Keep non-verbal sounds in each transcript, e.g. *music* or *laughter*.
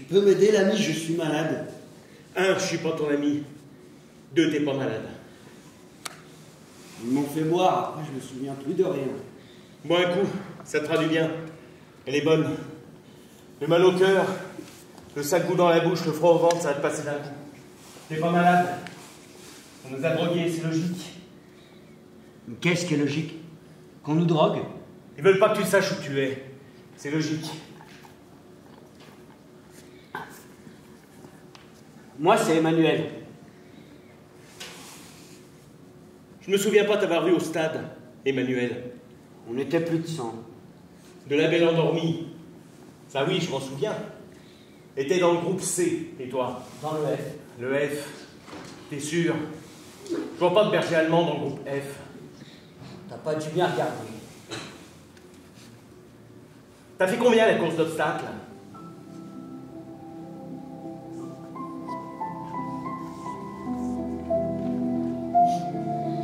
peux m'aider, l'ami? Je suis malade. Un, je suis pas ton ami. Deux, t'es pas malade. Ils m'ont fait boire, après je me souviens plus de rien. Bois un coup, ça te fera du bien. Elle est bonne. Le mal au cœur, le sale goût dans la bouche, le froid au ventre, ça va te passer d'un coup. T'es pas malade. On nous a drogués, c'est logique. Qu'est-ce qui est logique? Qu'on nous drogue? Ils veulent pas que tu saches où tu es. C'est logique. Moi, c'est Emmanuel. Je me souviens pas t'avoir vu au stade, Emmanuel. On était plus de 100. De la belle endormie. Ça oui, je m'en souviens. T'es dans le groupe C, et toi? Dans le F. Le F. T'es sûr? Je vois pas de berger allemand dans le groupe F. T'as pas dû bien regarder. T'as fait combien la course d'obstacles?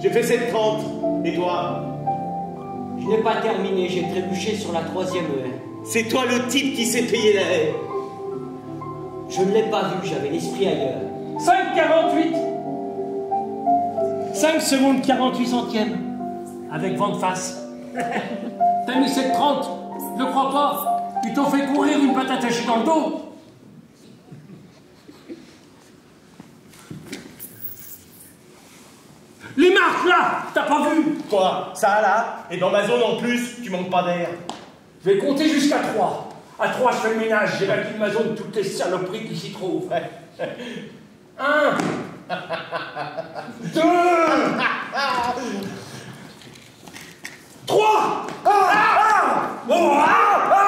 J'ai fait 7,30. Et toi Je n'ai pas terminé, j'ai trébuché sur la troisième haie. C'est toi le type qui s'est payé la haie. Je ne l'ai pas vu, j'avais l'esprit ailleurs. 5,48 5 secondes 48 centièmes. Avec vent de face. *laughs* T'as mis 7,30 Ne crois pas Ils t'ont fait courir une patate hachée dans le dos pas vu Quoi Ça là Et dans ma zone en plus, tu manques pas d'air. Je vais compter jusqu'à 3. À 3, je fais le ménage, j'évacue ma zone, toutes les saloperies qui s'y trouvent. 1 2 3 1 1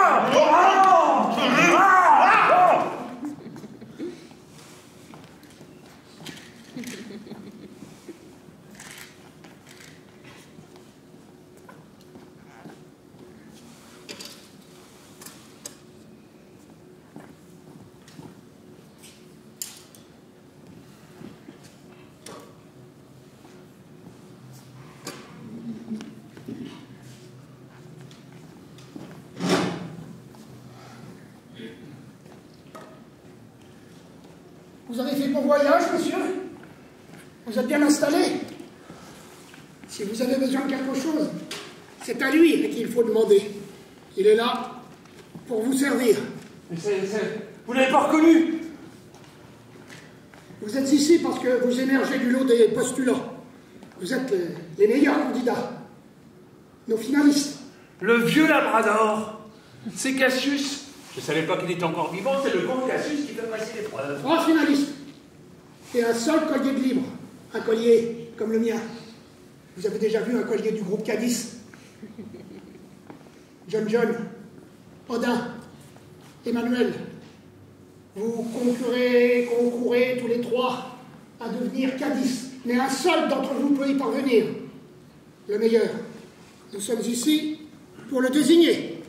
faut demander. Il est là pour vous servir. Mais c'est- Vous l'avez pas reconnu? Vous êtes ici parce que vous émergez du lot des postulants. Vous êtes les, les meilleurs candidats, nos finalistes. Le vieux Labrador C'est Cassius Je savais pas qu'il était encore vivant, c'est le grand Cassius qui fait passer l'épreuve. Trois finalistes et un seul collier de libre. Un collier comme le mien. Vous avez déjà vu un collier du groupe Cadiz? John Odin, Emmanuel, vous concurrez, concourez tous les trois à devenir Cadiz. Mais un seul d'entre vous peut y parvenir. Le meilleur. Nous sommes ici pour le désigner.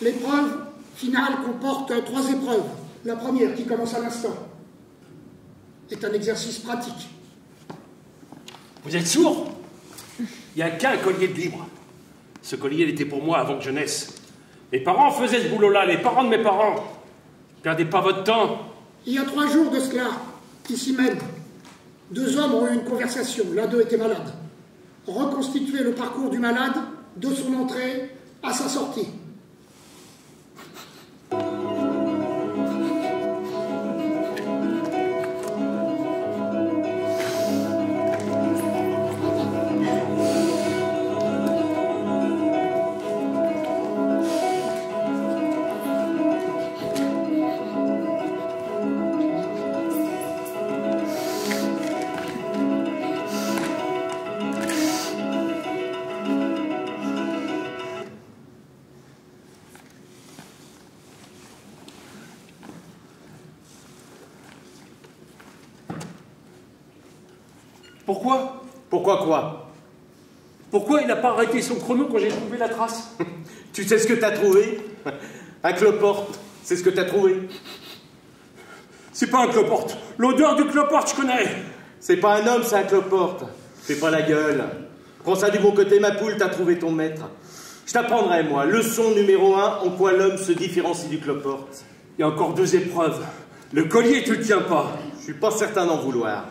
L'épreuve finale comporte trois épreuves. La première, qui commence à l'instant, est un exercice pratique. Vous êtes sourd? Il n'y a qu'un collier de libre. Ce collier, était pour moi avant que je naisse. Mes parents faisaient ce boulot-là, les parents de mes parents. Perdez pas votre temps. Il y a trois jours de cela, ici même, deux hommes ont eu une conversation. L'un d'eux était malade. Reconstituer le parcours du malade de son entrée à sa sortie. Arrêté son chrono quand j'ai trouvé la trace *laughs* Tu sais ce que t'as trouvé? Un cloporte, c'est ce que t'as trouvé. C'est pas un cloporte. L'odeur du cloporte, je connais. C'est pas un homme, c'est un cloporte. Fais pas la gueule. Prends ça du bon côté, ma poule, t'as trouvé ton maître. Je t'apprendrai, moi, leçon numéro un, en quoi l'homme se différencie du cloporte. Il y a encore deux épreuves. Le collier, tu le tiens pas. Je suis pas certain d'en vouloir.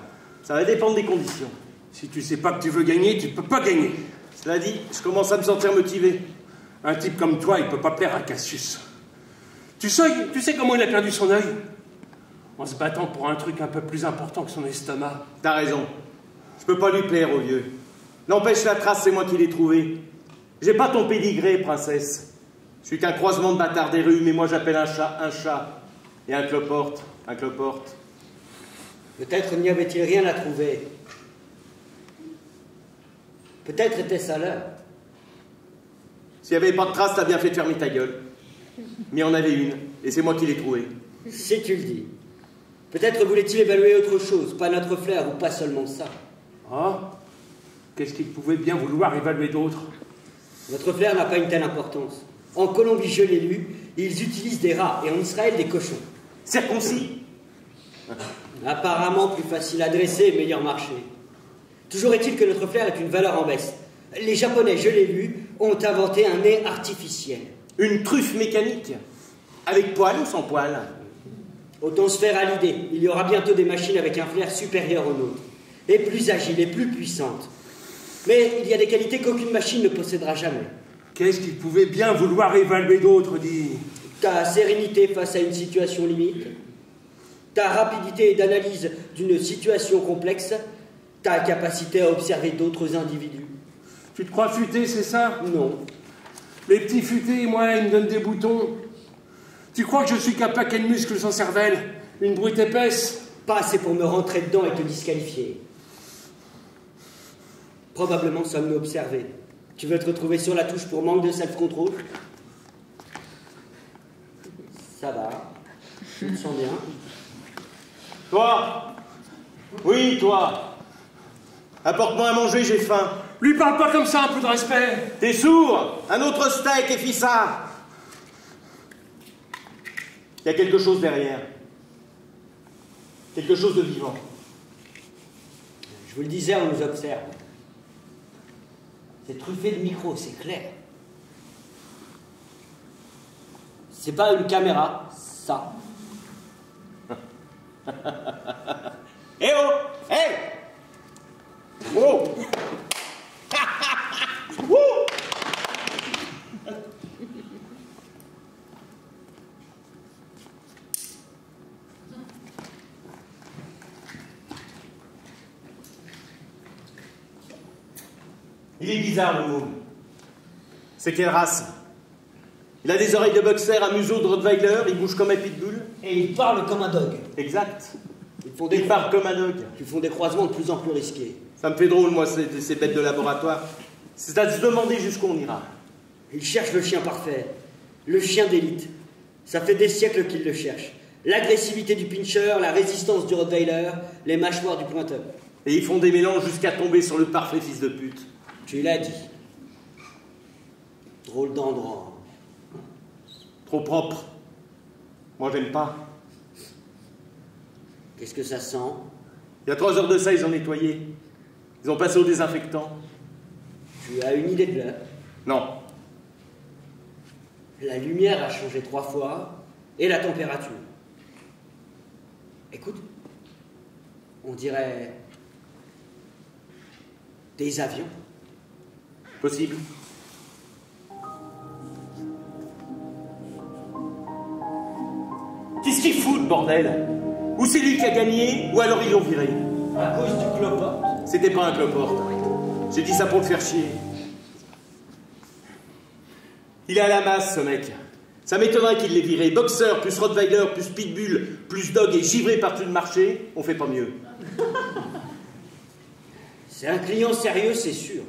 Ça va dépendre des conditions. Si tu sais pas que tu veux gagner, tu peux pas gagner. Cela dit, je commence à me sentir motivé. Un type comme toi, il peut pas plaire à Cassius. Tu sais, tu sais comment il a perdu son œil En se battant pour un truc un peu plus important que son estomac. T'as raison. Je peux pas lui plaire au vieux. N'empêche la trace, c'est moi qui l'ai trouvé. J'ai pas ton pédigré, princesse. Je suis qu'un croisement de bâtard des rues, mais moi j'appelle un chat un chat. Et un cloporte, un cloporte. Peut-être n'y avait-il rien à trouver. Peut-être était-ce à l'heure. S'il n'y avait pas de trace, t'as bien fait de fermer ta gueule. Mais il y en avait une, et c'est moi qui l'ai trouvée. Si tu le dis. Peut-être voulait-il évaluer autre chose, pas notre flair ou pas seulement ça. Ah Qu'est-ce qu'il pouvait bien vouloir évaluer d'autres? Notre flair n'a pas une telle importance. En Colombie, je l'ai lu, ils utilisent des rats et en Israël des cochons. Circoncis Apparemment plus facile à dresser et meilleur marché. Toujours est-il que notre flair est une valeur en baisse. Les Japonais, je l'ai lu, ont inventé un nez artificiel. Une truffe mécanique Avec poil ou sans poil Autant se faire à l'idée. Il y aura bientôt des machines avec un flair supérieur au nôtre. Et plus agiles et plus puissantes. Mais il y a des qualités qu'aucune machine ne possédera jamais. Qu'est-ce qu'il pouvait bien vouloir évaluer d'autres, dis Ta sérénité face à une situation limite, ta rapidité d'analyse d'une situation complexe, ta capacité à observer d'autres individus. Tu te crois futé, c'est ça? Non. Les petits futés, moi, ils me donnent des boutons. Tu crois que je suis qu'un paquet de muscles sans cervelle? Une brute épaisse? Pas assez pour me rentrer dedans et te disqualifier. Probablement sommes-nous observés. Tu veux te retrouver sur la touche pour manque de self-control? Ça va. Je me sens bien. Toi? Oui, toi Apporte-moi à manger, j'ai faim. Lui parle pas comme ça, un peu de respect T'es sourd Un autre steak et fis ça Il y a quelque chose derrière. Quelque chose de vivant. Je vous le disais, on nous observe. C'est truffé de micros, c'est clair. C'est pas une caméra, ça. *laughs* Eh oh Eh Oh Wouh Il est bizarre le môme. C'est quelle race? Il a des oreilles de boxer à museau de Rottweiler, il bouge comme un pitbull. Et il parle comme un dog. Exact. Ils font des, Il parle comme un dog. ils font des croisements de plus en plus risqués. Ça me fait drôle, moi, ces, ces bêtes de laboratoire. C'est à se demander jusqu'où on ira. Ils cherchent le chien parfait, le chien d'élite. Ça fait des siècles qu'ils le cherchent. L'agressivité du pincher, la résistance du Rottweiler, les mâchoires du pointeur. Et ils font des mélanges jusqu'à tomber sur le parfait fils de pute. Tu l'as dit. Drôle d'endroit. Trop propre. Moi, j'aime pas. Qu'est-ce que ça sent? Il y a trois heures de ça, ils ont nettoyé. Ils ont passé au désinfectant. Tu as une idée de l'heure Non. La lumière a changé trois fois et la température. Écoute, on dirait des avions. Possible. Qu'est-ce qu'ils foutent, bordel? Ou c'est lui qui a gagné, ou alors ils l'ont viré. À cause du cloporte. C'était pas un cloporte. J'ai dit ça pour le faire chier. Il est à la masse, ce mec. Ça m'étonnerait qu'il l'ait viré. Boxeur, plus Rottweiler, plus Pitbull, plus Dog et givré partout le marché, on fait pas mieux. *laughs* C'est un client sérieux, c'est sûr.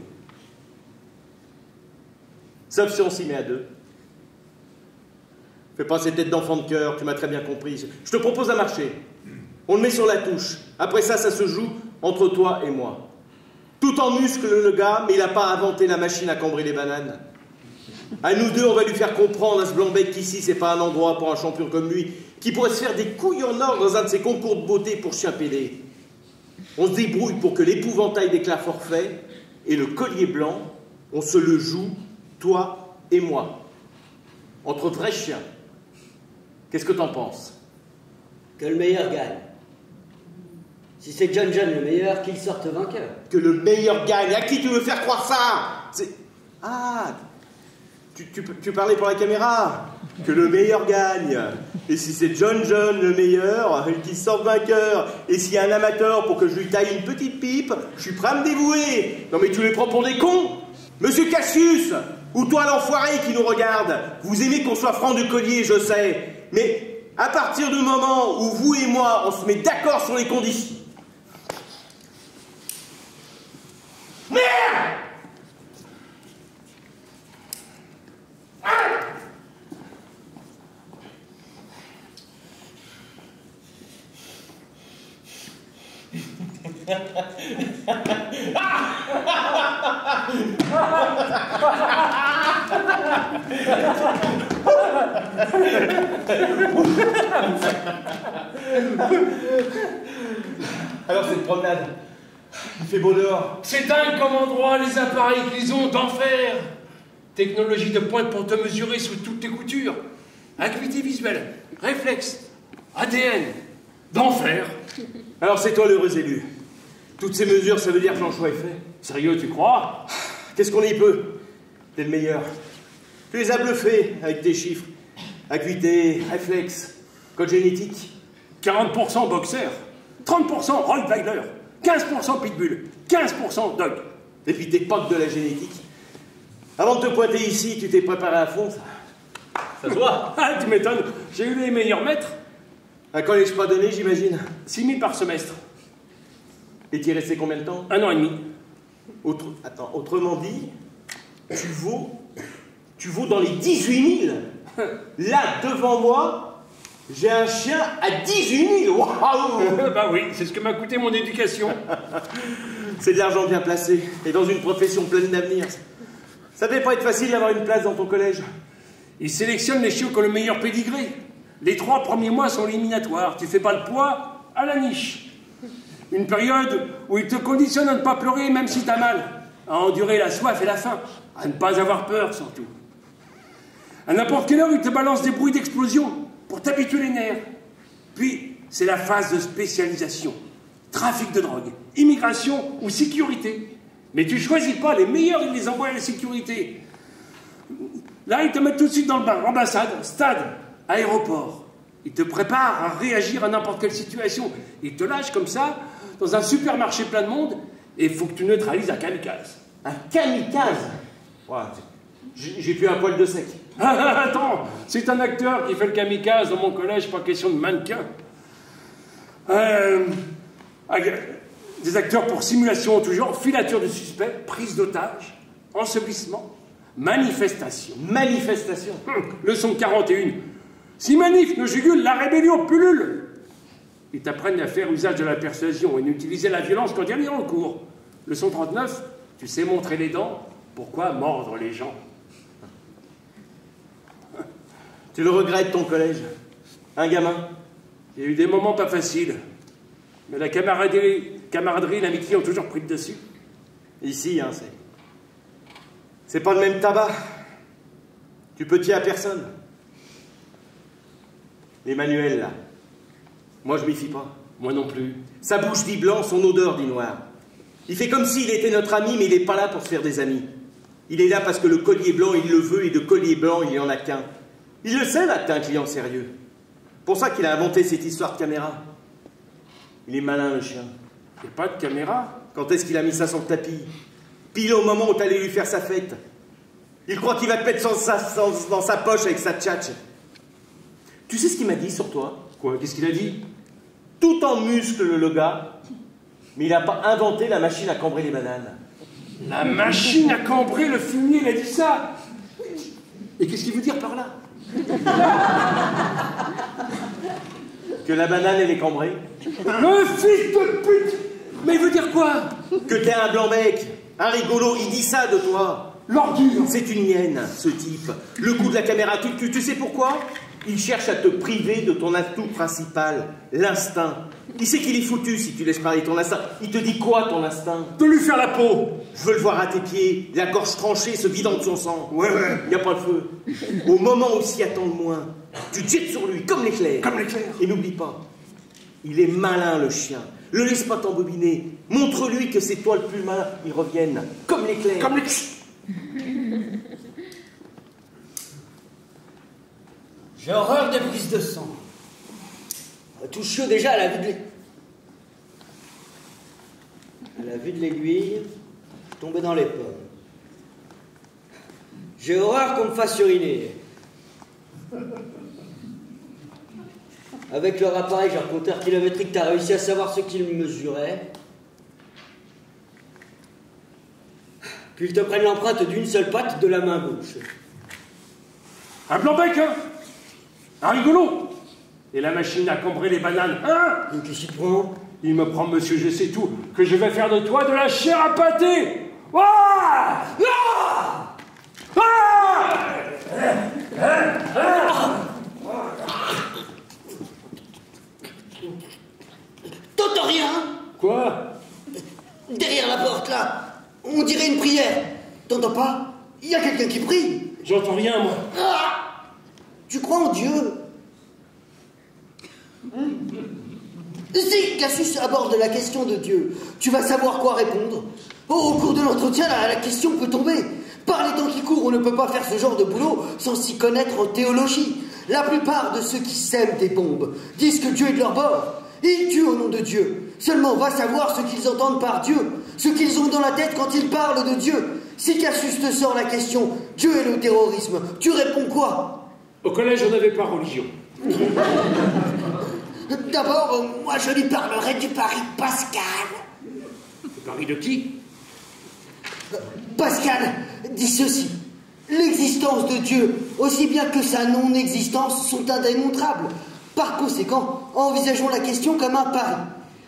Sauf si on s'y met à deux. Fais pas ces têtes d'enfant de cœur, tu m'as très bien compris. Je te propose un marché. On le met sur la touche. Après ça, ça se joue entre toi et moi. Tout en muscle, le gars, mais il n'a pas inventé la machine à cambrer les bananes. À nous deux, on va lui faire comprendre à ce blanc-bec qu'ici, c'est pas un endroit pour un champion comme lui, qui pourrait se faire des couilles en or dans un de ses concours de beauté pour chien pédé. On se débrouille pour que l'épouvantail déclare forfait, et le collier blanc, on se le joue, toi et moi. Entre vrais chiens. Qu'est-ce que t'en penses? Que le meilleur gagne. Si c'est John John le meilleur, qu'il sorte vainqueur. Que le meilleur gagne. À qui tu veux faire croire ça? Ah tu, tu, tu parlais pour la caméra Que le meilleur gagne. Et si c'est John John le meilleur, qu'il sorte vainqueur. Et s'il y a un amateur pour que je lui taille une petite pipe, je suis prêt à me dévouer. Non mais tu les prends pour des cons Monsieur Cassius Ou toi l'enfoiré qui nous regarde Vous aimez qu'on soit franc de collier, je sais. Mais à partir du moment où vous et moi, on se met d'accord sur les conditions... Merde Alors cette promenade, il fait beau dehors. C'est dingue comme endroit, les appareils qu'ils ont d'enfer. Technologie de pointe pour te mesurer sous toutes tes coutures. Acuité visuelle, réflexe, ADN, d'enfer. Alors c'est toi l'heureux élu. Toutes ces mesures, ça veut dire que choix est fait. Sérieux, tu crois? Qu'est-ce qu'on y peut? T'es le meilleur. Tu les as bluffés avec tes chiffres. Acuité, réflexe, code génétique. 40% boxer, 30% Rottweiler, 15% pitbull, 15% dog. Et puis tes potes de la génétique. Avant de te pointer ici, tu t'es préparé à fond, ça. Ça se voit. *laughs* Ah, tu m'étonnes, j'ai eu les meilleurs maîtres. Un collège pas donné, j'imagine 6 000 par semestre. Et tu es resté combien de temps Un an et demi. Autre... Attends, autrement dit, tu vaux, tu vaux dans les 18 000. Là, devant moi, j'ai un chien à 18 000. Waouh *laughs* Bah oui, c'est ce que m'a coûté mon éducation. C'est de l'argent bien placé et dans une profession pleine d'avenir. Ça devait pas être facile d'avoir une place dans ton collège. Ils sélectionnent les chiots qui ont le meilleur pédigré. Les trois premiers mois sont éliminatoires. Tu fais pas le poids à la niche. Une période où ils te conditionnent à ne pas pleurer même si t'as mal, à endurer la soif et la faim, à ne pas avoir peur surtout. À n'importe quelle heure, ils te balancent des bruits d'explosion pour t'habituer les nerfs. Puis, c'est la phase de spécialisation. Trafic de drogue, immigration ou sécurité. Mais tu choisis pas les meilleurs, ils les envoient à la sécurité. Là, ils te mettent tout de suite dans le bain. Ambassade, stade, aéroport. Ils te préparent à réagir à n'importe quelle situation. Ils te lâchent comme ça dans un supermarché plein de monde et il faut que tu neutralises un kamikaze. Un kamikaze J'ai plus un poil de sec. *laughs* Attends, c'est un acteur qui fait le kamikaze dans mon collège, pas question de mannequin. Euh, des acteurs pour simulation toujours, filature de suspect, prise d'otage, ensevelissement, manifestation. Manifestation hum, Leçon 41. Si manif nos jugule, la rébellion pullule. Ils t'apprennent à faire usage de la persuasion et n'utiliser la violence quand il y a en cours. Leçon 39. Tu sais montrer les dents, pourquoi mordre les gens *laughs* Tu le regrettes, ton collège Un gamin Il y a eu des moments pas faciles. Mais la camaraderie, camaraderie l'amitié ont toujours pris le dessus. Ici, hein, c'est. C'est pas le même tabac. Tu peux tirer à personne. Emmanuel, là. Moi, je m'y fie pas. Moi non plus. Sa bouche dit blanc, son odeur dit noir. Il fait comme s'il était notre ami, mais il n'est pas là pour se faire des amis. Il est là parce que le collier blanc, il le veut, et de collier blanc, il n'y en a qu'un. Il le sait, là, que t'es un client sérieux. Pour ça qu'il a inventé cette histoire de caméra. Il est malin, le chien. Il n'y a pas de caméra Quand est-ce qu'il a mis ça sur le tapis? Pile au moment où t'allais lui faire sa fête. Il croit qu'il va te mettre dans sa poche avec sa tchatch. Tu sais ce qu'il m'a dit sur toi? Quoi? Qu'est-ce qu'il a dit? Tout en muscle, le gars, mais il n'a pas inventé la machine à cambrer les bananes. La machine à cambrer le fumier, il a dit ça Et qu'est-ce qu'il veut dire par là? Que la banane, elle est cambrée. Le fils de pute Mais il veut dire quoi? Que t'es un blanc mec, un rigolo, il dit ça de toi. L'ordure C'est une hyène, ce type. Le coup de la caméra, tu, tu sais pourquoi? Il cherche à te priver de ton atout principal, l'instinct. Il sait qu'il est foutu si tu laisses parler ton instinct. Il te dit quoi, ton instinct? De lui faire la peau Je veux le voir à tes pieds, la gorge tranchée, se vidant de son sang. Ouais, ouais. Il n'y a pas de feu. Au moment où s'y attend le moins, tu te jettes sur lui, comme l'éclair. Comme l'éclair. Et n'oublie pas, il est malin, le chien. Le laisse pas t'embobiner. Montre-lui que c'est toi le plus malin. Ils reviennent, comme l'éclair. Comme l'éclair. J'ai horreur des prises de sang. Tout chaud déjà à la vue de l'aiguille. À la vue de l'aiguille, tomber dans les pommes. J'ai horreur qu'on me fasse uriner. Avec leur appareil, genre compteur kilométrique, t'as réussi à savoir ce qu'il mesurait. Puis ils te prennent l'empreinte d'une seule patte de la main gauche. Un blanc-bec, hein? Un rigolo Et la machine à cambrer les bananes, hein Donc qu'est-ce qu'il prend Il me prend, monsieur, je sais tout, que je vais faire de toi de la chair à pâté Ah Ah T'entends rien Quoi Derrière la porte, là, on dirait une prière. T'entends pas? Il y a quelqu'un qui prie. J'entends rien, moi. Tu crois en Dieu Si Cassius aborde la question de Dieu, tu vas savoir quoi répondre. Oh, au cours de l'entretien, la, la question peut tomber. Par les temps qui courent, on ne peut pas faire ce genre de boulot sans s'y connaître en théologie. La plupart de ceux qui sèment des bombes disent que Dieu est de leur bord. Ils tuent au nom de Dieu. Seulement, va savoir ce qu'ils entendent par Dieu, ce qu'ils ont dans la tête quand ils parlent de Dieu. Si Cassius te sort la question Dieu et le terrorisme, tu réponds quoi Au collège, on n'avait pas religion. *laughs* D'abord, euh, moi je lui parlerai du pari Pascal. Le pari de qui? Pascal dit ceci. L'existence de Dieu, aussi bien que sa non-existence, sont indémontrables. Par conséquent, envisageons la question comme un pari.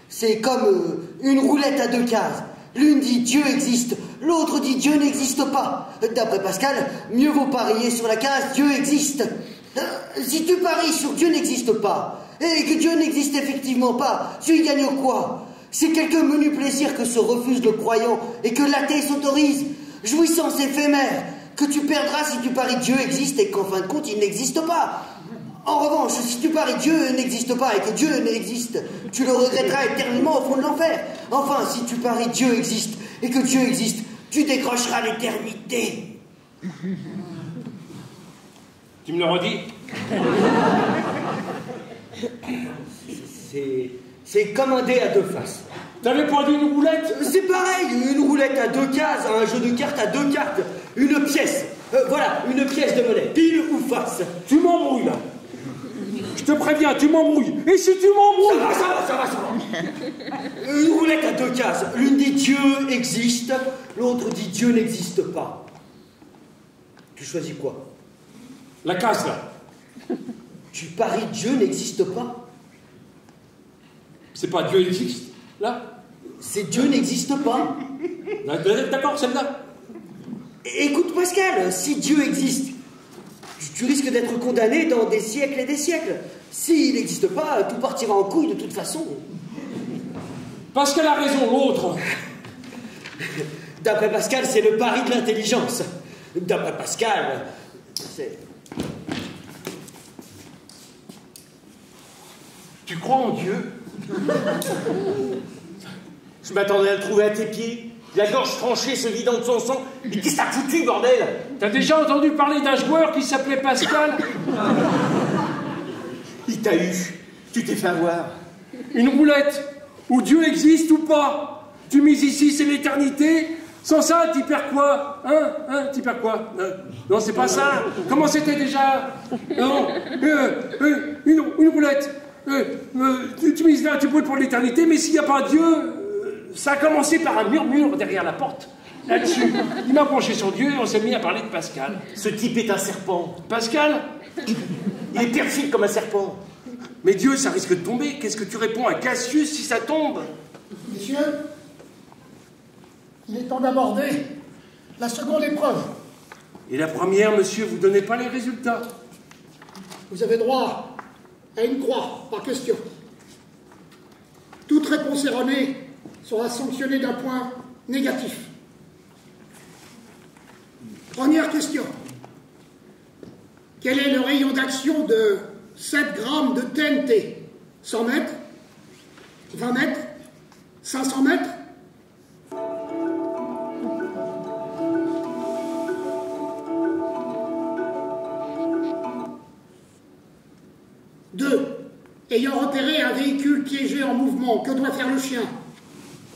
C'est comme euh, une roulette à deux cases. L'une dit Dieu existe, l'autre dit Dieu n'existe pas. D'après Pascal, mieux vaut parier sur la case Dieu existe. Euh, si tu paries sur Dieu n'existe pas, et que Dieu n'existe effectivement pas, tu y gagnes quoi? C'est quelques menus plaisirs que se refuse le croyant et que l'athée s'autorise. Jouissance éphémère que tu perdras si tu paries Dieu existe et qu'en fin de compte il n'existe pas. En revanche, si tu paries Dieu n'existe pas et que Dieu n'existe, tu le regretteras éternellement au fond de l'enfer. Enfin, si tu paries Dieu existe et que Dieu existe, tu décrocheras l'éternité. Tu me le redis C'est. C'est commandé à deux faces. T'avais pas dit une roulette? C'est pareil, une roulette à deux cases, un jeu de cartes à deux cartes, une pièce. Euh, voilà, une pièce de monnaie, pile ou face. Tu m'embrouilles, là Je te préviens, tu m'embrouilles Et si tu Ça m'embrouilles va, ça va, ça va, ça va. Une roulette à deux cases. L'une dit Dieu existe, l'autre dit Dieu n'existe pas. Tu choisis quoi? La case, là Tu paries Dieu n'existe pas? C'est pas Dieu existe, là? C'est Dieu n'existe pas. D'accord, celle-là Écoute Pascal, si Dieu existe, tu- risques d'être condamné dans des siècles et des siècles. S'il n'existe pas, tout partira en couille de toute façon. Parce qu'elle a raison, l'autre D'après Pascal, c'est le pari de l'intelligence. D'après Pascal, c'est... Tu crois en Dieu? Je m'attendais à le trouver à tes pieds, la gorge tranchée, se vidant de son sang. Mais qu'est-ce que t'as foutu, bordel? T'as déjà entendu parler d'un joueur qui s'appelait Pascal *laughs* Il t'a eu. Tu t'es fait avoir. Une roulette. Où Dieu existe ou pas. Tu mises ici, c'est l'éternité. Sans ça, t'y perds quoi? Hein? Hein? T'y perds quoi? Euh, Non, c'est pas ça. Comment c'était déjà? Non. Euh, euh, une, une roulette. Tu, tu mises là, tu brûles pour l'éternité, mais s'il n'y a pas Dieu, ça a commencé par un murmure derrière la porte. Là-dessus, il m'a penché sur Dieu et on s'est mis à parler de Pascal. Ce type est un serpent. Pascal Il est perfide comme un serpent. Mais Dieu, ça risque de tomber. Qu'est-ce que tu réponds à Cassius si ça tombe? Messieurs, il est temps d'aborder la seconde épreuve. Et la première, monsieur, vous donnez pas les résultats. Vous avez droit à une croix par question. Toute réponse erronée sera sanctionnée d'un point négatif. Première question. Quel est le rayon d'action de 7 grammes de TNT 100 mètres? 20 mètres? 500 mètres? Deux, ayant repéré un véhicule piégé en mouvement, que doit faire le chien?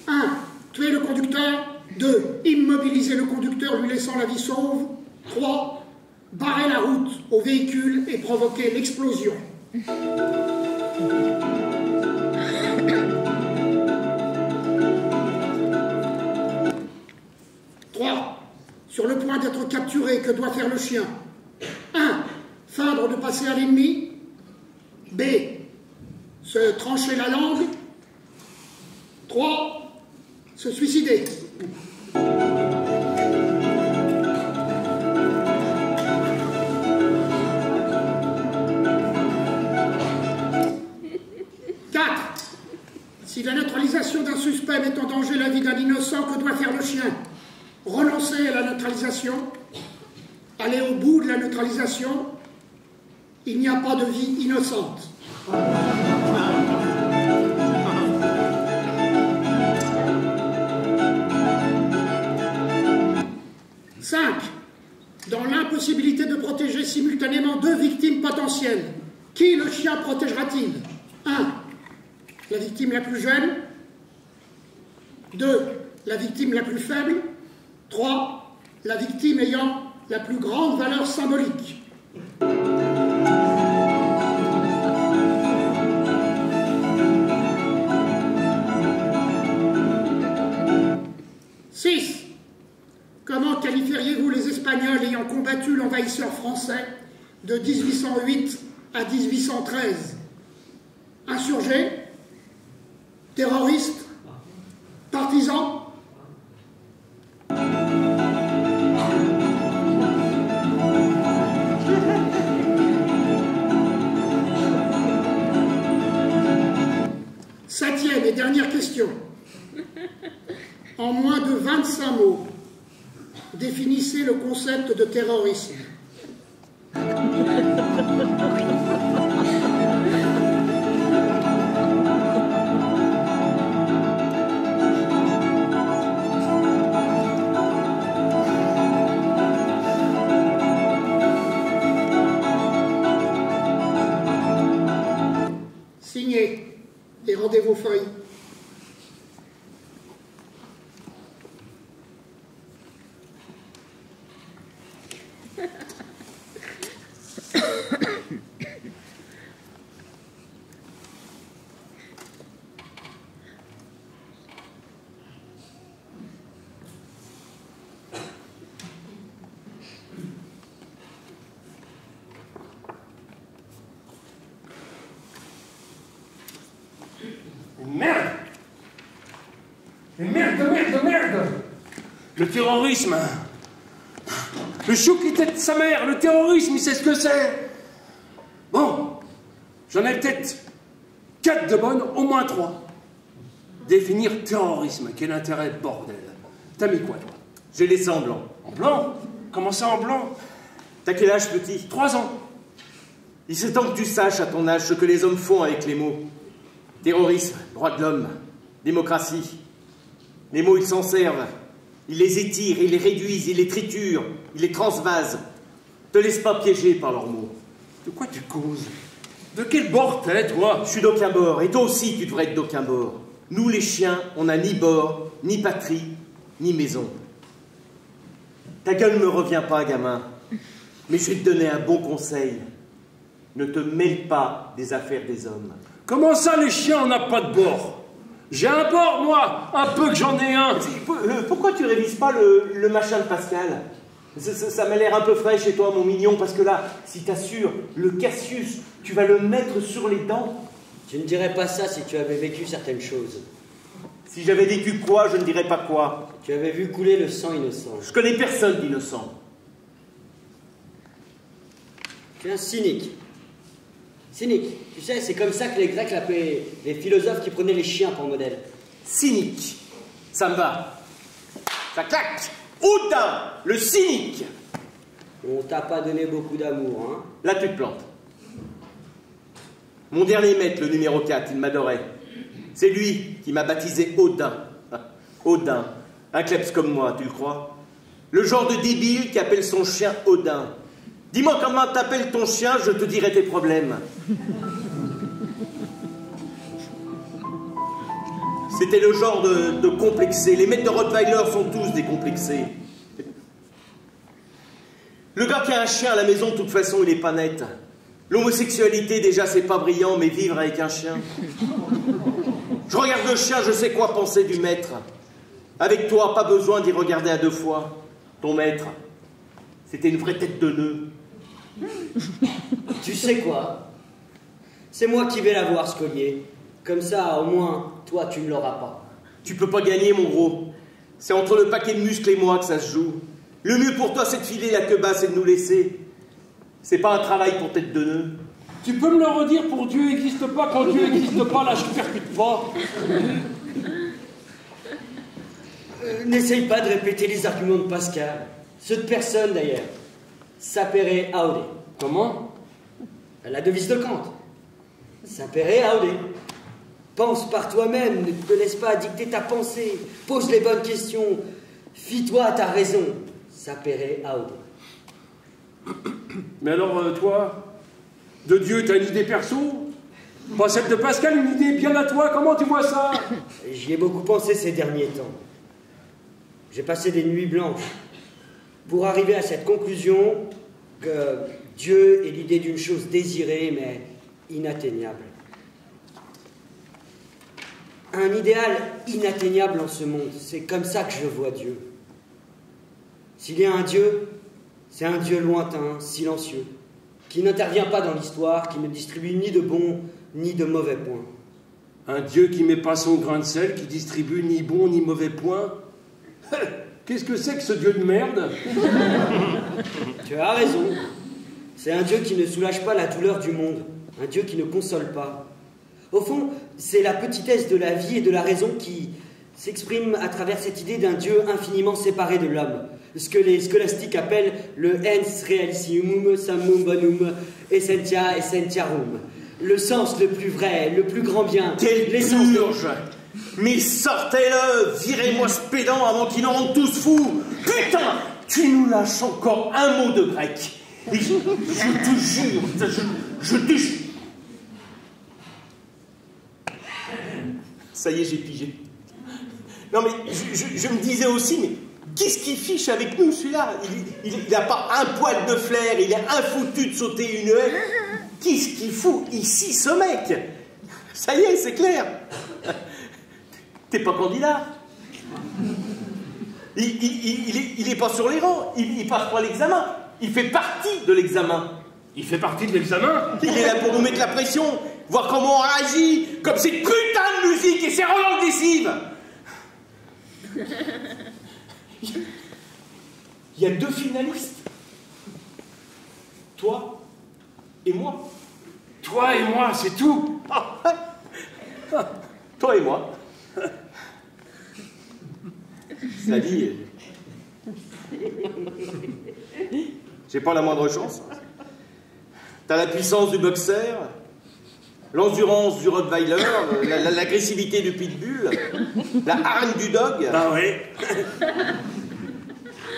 1. Tuer le conducteur? 2. Immobiliser le conducteur lui laissant la vie sauve. 3. Barrer la route au véhicule et provoquer l'explosion. 3. Sur le point d'être capturé, que doit faire le chien? 1. Feindre de passer à l'ennemi. B. Se trancher la langue. 3. Se suicider. Quatre. Si la neutralisation d'un suspect met en danger la vie d'un innocent, que doit faire le chien? Renoncer à la neutralisation? Aller au bout de la neutralisation? Il n'y a pas de vie innocente. De protéger simultanément deux victimes potentielles, qui le chien protégera-t-il? 1. La victime la plus jeune. 2. La victime la plus faible. 3. La victime ayant la plus grande valeur symbolique. Qualifieriez-vous les Espagnols ayant combattu l'envahisseur français de 1808 à 1813 Insurgés? Terroristes? Partisans? Septième et dernière question. En moins de 25 mots, définissez le concept de terrorisme. Signez et rendez vos feuilles. Merde Mais merde, merde, merde Le terrorisme Le chou qui tête sa mère, le terrorisme, il sait ce que c'est Bon, j'en ai peut-être quatre de bonnes, au moins trois. Définir terrorisme, quel intérêt, bordel T'as mis quoi, toi? J'ai laissé en blanc. En blanc? Comment ça en blanc? T'as quel âge, petit? Trois ans. Il serait temps que tu saches à ton âge ce que les hommes font avec les mots. Terrorisme, droit de l'homme, démocratie. Les mots, ils s'en servent. Ils les étirent, ils les réduisent, ils les triturent, ils les transvasent. Te laisse pas piéger par leurs mots. De quoi tu causes? De quel bord t'es, toi? Je suis d'aucun bord, et toi aussi tu devrais être d'aucun bord. Nous, les chiens, on n'a ni bord, ni patrie, ni maison. Ta gueule me revient pas, gamin. Mais je vais te donner un bon conseil. Ne te mêle pas des affaires des hommes. Comment ça, les chiens, on n'a pas de bord? J'ai un bord, moi Un peu que j'en ai un Euh, Pourquoi tu révises pas le, le machin de Pascal ça, ça- ça m'a l'air un peu frais chez toi, mon mignon, parce que là, si t'assures, le Cassius, tu vas le mettre sur les dents. Tu ne dirais pas ça si tu avais vécu certaines choses. Si j'avais vécu quoi, je ne dirais pas quoi. Tu avais vu couler le sang innocent. Je connais personne d'innocent. Tu es un cynique. Cynique. Tu sais, c'est comme ça que les Grecs l'appelaient les philosophes qui prenaient les chiens pour modèle. Cynique. Ça me va. Ça claque. Odin, le cynique. On t'a pas donné beaucoup d'amour, hein Là, tu te plantes. Mon dernier maître, le numéro 4, il m'adorait. C'est lui qui m'a baptisé Odin. *laughs* Odin. Un kleps comme moi, tu le crois? Le genre de débile qui appelle son chien Odin. Dis-moi comment t'appelles ton chien, je te dirai tes problèmes. C'était le genre de, complexé. Les maîtres de Rottweiler sont tous décomplexés. Le gars qui a un chien à la maison, de toute façon, il est pas net. L'homosexualité, déjà, c'est pas brillant, mais vivre avec un chien. Je regarde le chien, je sais quoi penser du maître. Avec toi, pas besoin d'y regarder à deux fois. Ton maître, c'était une vraie tête de nœud. *laughs* Tu sais quoi? C'est moi qui vais la voir, ce collier. Comme ça, au moins, toi, tu ne l'auras pas. Tu peux pas gagner, mon gros. C'est entre le paquet de muscles et moi que ça se joue. Le mieux pour toi, c'est de filer la queue basse et de nous laisser. C'est pas un travail pour tête de nœud. Tu peux me le redire pour Dieu n'existe pas quand Dieu n'existe pas, là je percute pas. Euh, N'essaye pas de répéter les arguments de Pascal. Ceux de personne, d'ailleurs. Sapere aude. Comment? La devise de Kant. Sapere aude. Pense par toi-même, ne te laisse pas dicter ta pensée. Pose les bonnes questions. Fie-toi à ta raison. Sapere aude. Mais alors, euh, toi, de Dieu, t'as une idée perso? Pas celle de Pascal, une idée bien à toi, comment tu vois ça? J'y ai beaucoup pensé ces derniers temps. J'ai passé des nuits blanches pour arriver à cette conclusion que Dieu est l'idée d'une chose désirée mais inatteignable. Un idéal inatteignable en ce monde, c'est comme ça que je vois Dieu. S'il y a un Dieu, c'est un Dieu lointain, silencieux, qui n'intervient pas dans l'histoire, qui ne distribue ni de bons ni de mauvais points. Un Dieu qui met pas son grain de sel, qui distribue ni bon ni mauvais point? *laughs* Qu'est-ce que c'est que ce Dieu de merde Tu as raison. C'est un Dieu qui ne soulage pas la douleur du monde, un Dieu qui ne console pas. Au fond, c'est la petitesse de la vie et de la raison qui s'exprime à travers cette idée d'un Dieu infiniment séparé de l'homme. Ce que les scolastiques appellent le ens summum bonum essentia essentiarum. Le sens le plus vrai, le plus grand bien, l'essence de- Mais sortez-le Virez-moi ce pédant avant qu'ils nous rendent tous fous Putain Tu nous lâches encore un mot de grec je, te jure, je, te jure... Ça y est, j'ai pigé. Non mais je, me disais aussi, mais qu'est-ce qu'il fiche avec nous celui-là? Il n'a pas un poil de flair, il est infoutu de sauter une haie. Qu'est-ce qu'il fout ici ce mec? Ça y est, c'est clair. T'es pas candidat. Il, il- est, pas sur les rangs, il, il passe pas l'examen. Il fait partie de l'examen. Il fait partie de l'examen Il est là pour nous mettre la pression, voir comment on réagit, comme cette putain de musique et ces relents. Il y a deux finalistes. Toi et moi. Toi et moi, c'est tout Ah, *laughs* ah, Toi et moi. Dit. J'ai pas la moindre chance. T'as la puissance du boxer, l'endurance du Rottweiler, la- la- l'agressivité du pitbull, la hargne du dog. Ah oui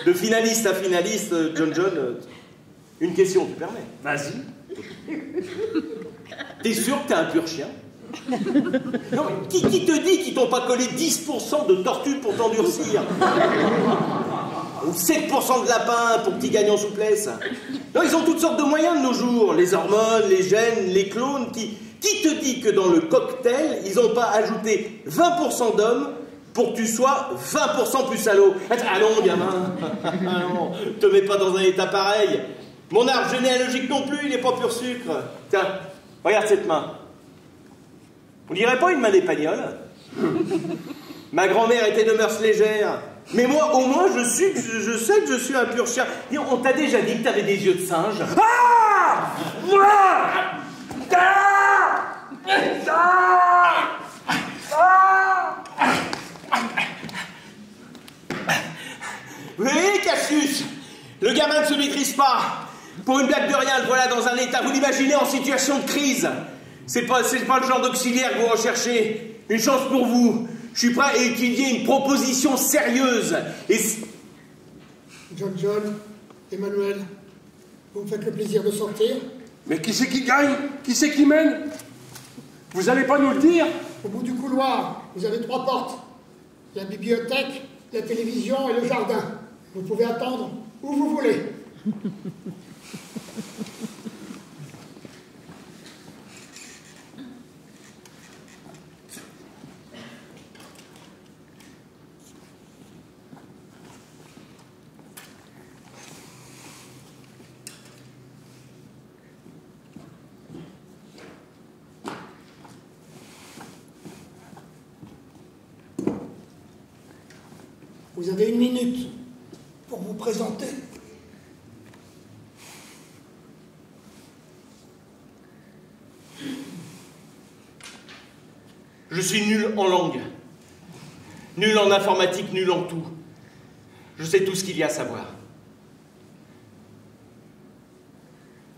De finaliste à finaliste, John John, une question, tu permets? Vas-y. T'es sûr que t'es un pur chien? Non, mais qui, qui te dit qu'ils t'ont pas collé 10% de tortue pour t'endurcir *laughs* Ou 7% de lapin pour que tu gagnes en souplesse Non, ils ont toutes sortes de moyens de nos jours. Les hormones, les gènes, les clones. Qui, qui te dit que dans le cocktail, ils n'ont pas ajouté 20% d'hommes pour que tu sois 20% plus salaud Allons, gamin *laughs* Allons, te mets pas dans un état pareil. Mon arbre généalogique non plus, il n'est pas pur sucre. Tiens, regarde cette main. On dirait pas une main d'Espagnol *laughs* Ma grand-mère était de mœurs légères. Mais moi, au moins, je, suis, je, je sais que je suis un pur chien. On t'a déjà dit que t'avais des yeux de singe Ah Moi Oui, Cassius Le gamin ne se maîtrise pas. Pour une blague de rien, le voilà dans un état, vous l'imaginez, en situation de crise. C'est pas, c'est pas le genre d'auxiliaire que vous recherchez. Une chance pour vous. Je suis prêt à étudier une proposition sérieuse. Et John John, Emmanuel, vous me faites le plaisir de sortir. Mais qui c'est qui gagne? Qui c'est qui mène? Vous allez pas nous le dire? Au bout du couloir, vous avez trois portes. La bibliothèque, la télévision et le jardin. Vous pouvez attendre où vous voulez. Vous avez une minute pour vous présenter. je suis nul en langue. Nul en informatique, nul en tout. Je sais tout ce qu'il y a à savoir.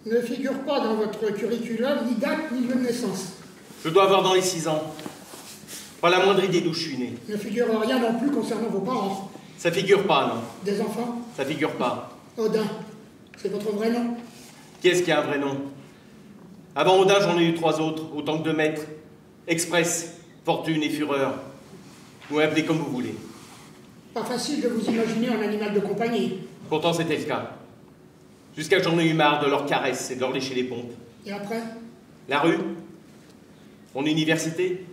Ne figure pas dans votre curriculum ni date ni lieu de naissance. Je dois avoir dans les six ans. Pas la moindre idée d'où je suis né. Ne figure rien non plus concernant vos parents. Ça figure pas, non. Des enfants Ça figure pas. Odin, c'est votre vrai nom Qui est-ce qui a un vrai nom? Avant Odin, j'en ai eu trois autres, autant que deux maîtres. Express, Fortune et Fureur. Vous m'appelez comme vous voulez. Pas facile de vous imaginer un animal de compagnie. Pourtant, c'était le cas. Jusqu'à que j'en ai eu marre de leurs caresses et de leur lécher les pompes. Et après? La rue? Mon université?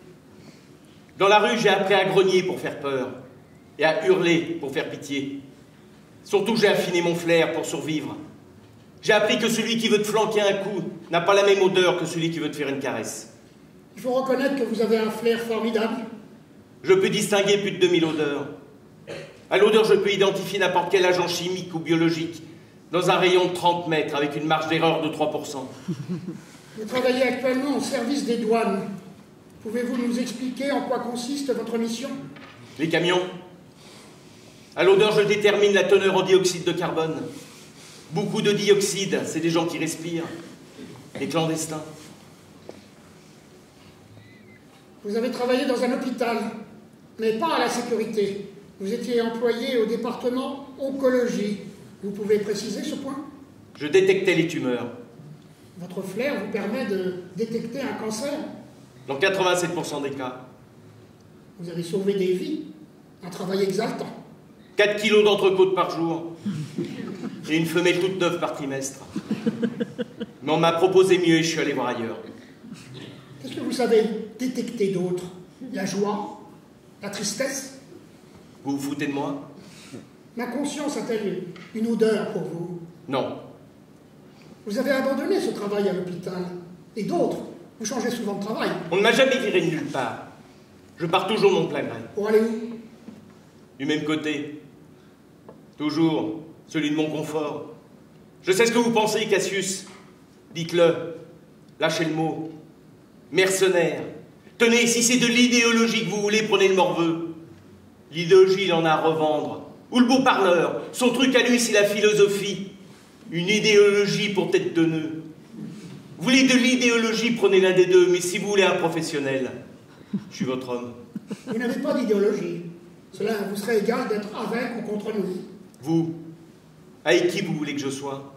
Dans la rue, j'ai appris à grogner pour faire peur et à hurler pour faire pitié. Surtout, j'ai affiné mon flair pour survivre. J'ai appris que celui qui veut te flanquer un coup n'a pas la même odeur que celui qui veut te faire une caresse. Il faut reconnaître que vous avez un flair formidable. Je peux distinguer plus de 2000 odeurs. À l'odeur, je peux identifier n'importe quel agent chimique ou biologique dans un rayon de 30 mètres avec une marge d'erreur de 3%. Vous travaillez actuellement au service des douanes. Pouvez-vous nous expliquer en quoi consiste votre mission? Les camions À l'odeur, je détermine la teneur en dioxyde de carbone. Beaucoup de dioxyde, c'est des gens qui respirent. Les clandestins. Vous avez travaillé dans un hôpital, mais pas à la sécurité. Vous étiez employé au département oncologie. Vous pouvez préciser ce point? Je détectais les tumeurs. Votre flair vous permet de détecter un cancer? Dans 87% des cas. Vous avez sauvé des vies. Un travail exaltant. 4 kilos d'entrecôte par jour. Et une femelle toute neuve par trimestre. Mais on m'a proposé mieux et je suis allé voir ailleurs. Qu'est-ce que vous savez détecter d'autre? La joie? La tristesse? Vous vous foutez de moi? Ma conscience a-t-elle une odeur pour vous? Non. Vous avez abandonné ce travail à l'hôpital. Et d'autres Vous changez souvent de travail. On ne m'a jamais viré de nulle part. Je pars toujours mon plein gré. Pour aller où? Du même côté. Toujours celui de mon confort. Je sais ce que vous pensez, Cassius. Dites-le. Lâchez le mot. Mercenaire. Tenez, si c'est de l'idéologie que vous voulez, prenez le morveux. L'idéologie, il en a à revendre. Ou le beau parleur. Son truc à lui, c'est la philosophie. Une idéologie pour tête de nœud. Vous voulez de l'idéologie, prenez l'un des deux, mais si vous voulez un professionnel, je suis votre homme. Vous n'avez pas d'idéologie. Cela vous serait égal d'être avec ou contre nous. Vous, avec qui vous voulez que je sois?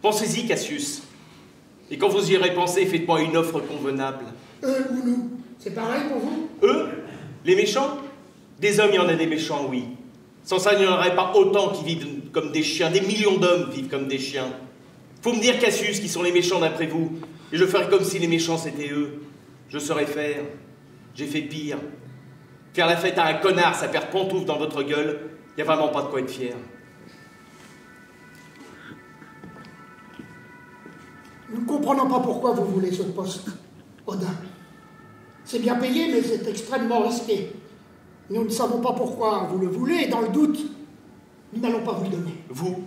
Pensez-y, Cassius. Et quand vous y aurez pensé, faites-moi une offre convenable. Eux ou nous C'est pareil pour vous? Eux? Les méchants? Des hommes, il y en a des méchants, oui. Sans ça, il n'y en aurait pas autant qui vivent comme des chiens. Des millions d'hommes vivent comme des chiens. Faut me dire, Cassius, qui sont les méchants d'après vous. Et je ferai comme si les méchants c'était eux. Je saurais faire. J'ai fait pire. Faire la fête à un connard, ça perd pantoufle dans votre gueule. Il n'y a vraiment pas de quoi être fier. Nous ne comprenons pas pourquoi vous voulez ce poste, Odin. C'est bien payé, mais c'est extrêmement risqué. Nous ne savons pas pourquoi vous le voulez, et dans le doute, nous n'allons pas vous le donner. Vous,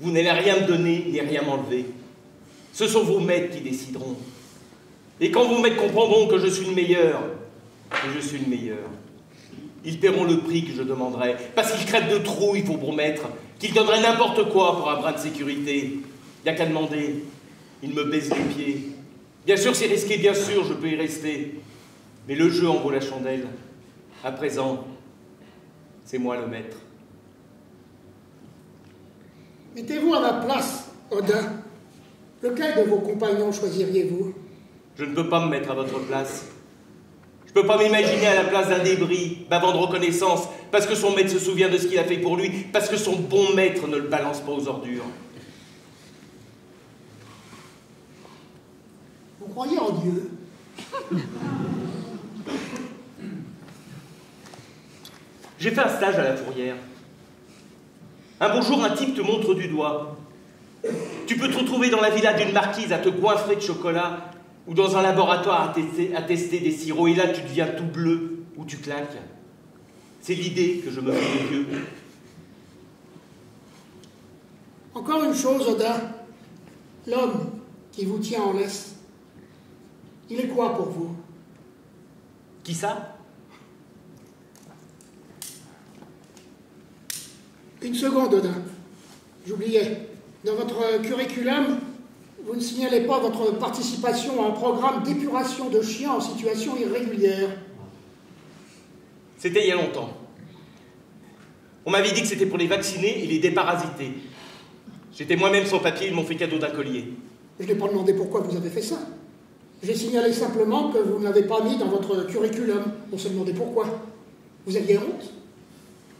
vous n'allez rien me donner ni rien m'enlever. Ce sont vos maîtres qui décideront. Et quand vos maîtres comprendront que je suis le meilleur, que je suis le meilleur, ils paieront le prix que je demanderai, parce qu'ils crèvent de trop, il faut promettre, qu'ils donneraient n'importe quoi pour un brin de sécurité. Il n'y a qu'à demander. Ils me baissent les pieds. Bien sûr, c'est risqué, bien sûr, je peux y rester. Mais le jeu en vaut la chandelle. À présent, c'est moi le maître. Mettez-vous à ma place, Odin. Lequel de vos compagnons choisiriez-vous? Je ne peux pas me mettre à votre place. Je ne peux pas m'imaginer à la place d'un débris, bavant de reconnaissance, parce que son maître se souvient de ce qu'il a fait pour lui, parce que son bon maître ne le balance pas aux ordures. Vous croyez en Dieu? J'ai fait un stage à la fourrière. Un beau jour, un type te montre du doigt. Tu peux te retrouver dans la villa d'une marquise à te goinfrer de chocolat ou dans un laboratoire à tester, à tester des sirops et là tu deviens tout bleu ou tu claques. C'est l'idée que je me fais de Dieu. Encore une chose, Odin. L'homme qui vous tient en laisse, il est quoi pour vous? Qui ça? Une seconde, Odin. J'oubliais. Dans votre curriculum, vous ne signalez pas votre participation à un programme d'épuration de chiens en situation irrégulière. C'était il y a longtemps. On m'avait dit que c'était pour les vacciner et les déparasiter. J'étais moi-même sans papier, ils m'ont fait cadeau d'un collier. Je n'ai pas demandé pourquoi vous avez fait ça. J'ai signalé simplement que vous ne l'avez pas mis dans votre curriculum. On se demandait pourquoi. Vous aviez honte?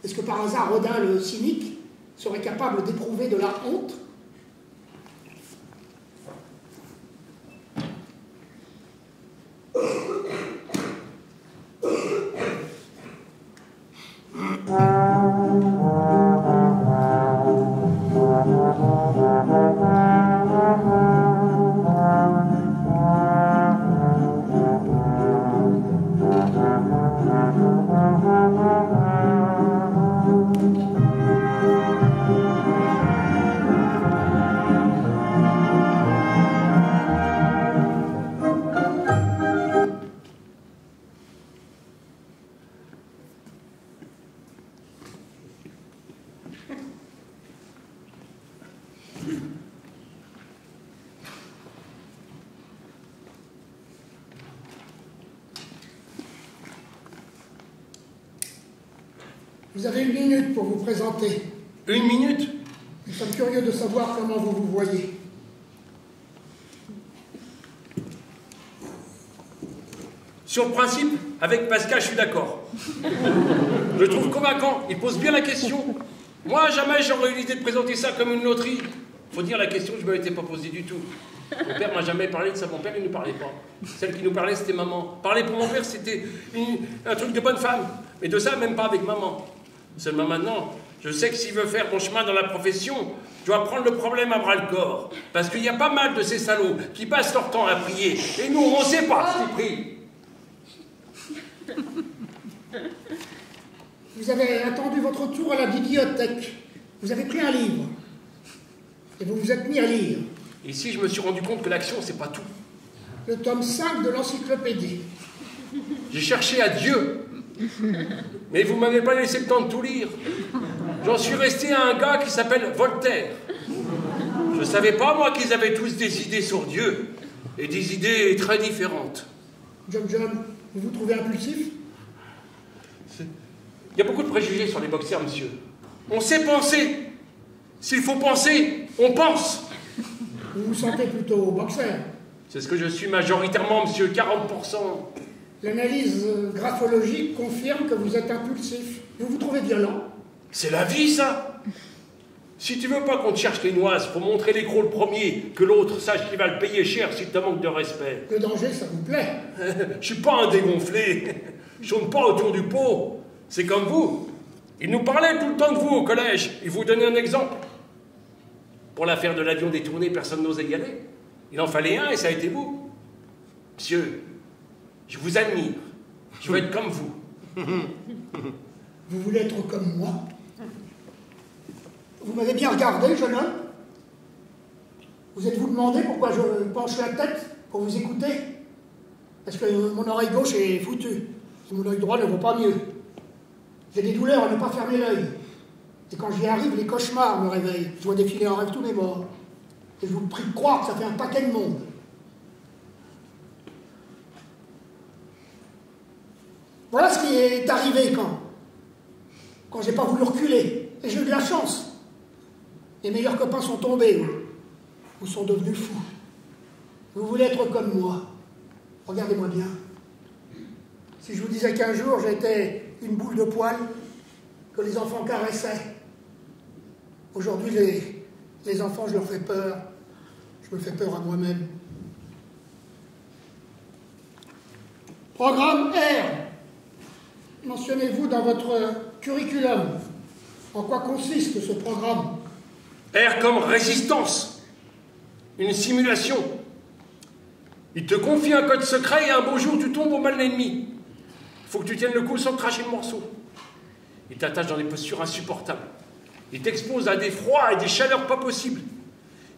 Est-ce que par hasard Rodin le cynique serait capable d'éprouver de la honte? Oh. *laughs* présenter. Une minute Nous sommes curieux de savoir comment vous vous voyez. Sur le principe, avec Pascal, je suis d'accord. *laughs* Je le trouve convaincant, il pose bien la question. Moi, jamais j'aurais eu l'idée de présenter ça comme une loterie. Faut dire la question, je ne me l'étais pas posée du tout. Mon père m'a jamais parlé de ça, mon père il ne parlait pas. Celle qui nous parlait, c'était maman. Parler pour mon père, c'était un truc de bonne femme. Mais de ça, même pas avec maman. Seulement maintenant, je sais que s'il veut faire mon chemin dans la profession, je dois prendre le problème à bras le corps. Parce qu'il y a pas mal de ces salauds qui passent leur temps à prier. Et nous, on ne sait pas ce qu'ils prient. Vous avez attendu votre tour à la bibliothèque. Vous avez pris un livre. Et vous vous êtes mis à lire. Ici, je me suis rendu compte que l'action, c'est pas tout. Le tome 5 de l'encyclopédie. J'ai cherché à Dieu. *laughs* Mais vous m'avez pas laissé le temps de tout lire. J'en suis resté à un gars qui s'appelle Voltaire. Je savais pas, moi, qu'ils avaient tous des idées sur Dieu. Et des idées très différentes. John John, vous vous trouvez impulsif? Il y a beaucoup de préjugés sur les boxeurs, monsieur. On sait penser. S'il faut penser, on pense. Vous vous sentez plutôt boxeur? C'est ce que je suis majoritairement, monsieur, 40%. L'analyse euh, graphologique confirme que vous êtes impulsif. Vous vous trouvez violent. C'est la vie, ça Si tu veux pas qu'on te cherche les noises pour montrer les gros le premier, que l'autre sache qu'il va le payer cher s'il te manque de respect. Le danger, ça vous plaît? *laughs* Je suis pas un dégonflé. Je tourne pas autour du pot. C'est comme vous. Il nous parlait tout le temps de vous au collège. Il vous donnait un exemple. Pour l'affaire de l'avion détourné, personne n'osait y aller. Il en fallait un et ça a été vous. Monsieur, je vous admire. Je veux être comme vous. Vous voulez être comme moi? Vous m'avez bien regardé, jeune homme? Vous êtes-vous demandé pourquoi je penche la tête pour vous écouter? Parce que mon oreille gauche est foutue. Mon oeil droit ne vaut pas mieux. J'ai des douleurs à ne pas fermer l'œil. Et quand j'y arrive, les cauchemars me réveillent. Je vois défiler en rêve tous mes morts. Et je vous prie de croire que ça fait un paquet de monde. Voilà ce qui est arrivé quand, quand j'ai pas voulu reculer. Et j'ai eu de la chance. Les meilleurs copains sont tombés ou sont devenus fous. Vous voulez être comme moi. Regardez-moi bien. Si je vous disais qu'un jour j'étais une boule de poil que les enfants caressaient, aujourd'hui les, les enfants, je leur fais peur. Je me fais peur à moi-même. Programme R. Mentionnez-vous dans votre curriculum en quoi consiste ce programme R comme résistance. Une simulation. Il te confie un code secret et un beau jour tu tombes au mal ennemi. Il faut que tu tiennes le coup sans cracher le morceau. Il t'attache dans des postures insupportables. Il t'expose à des froids et des chaleurs pas possibles.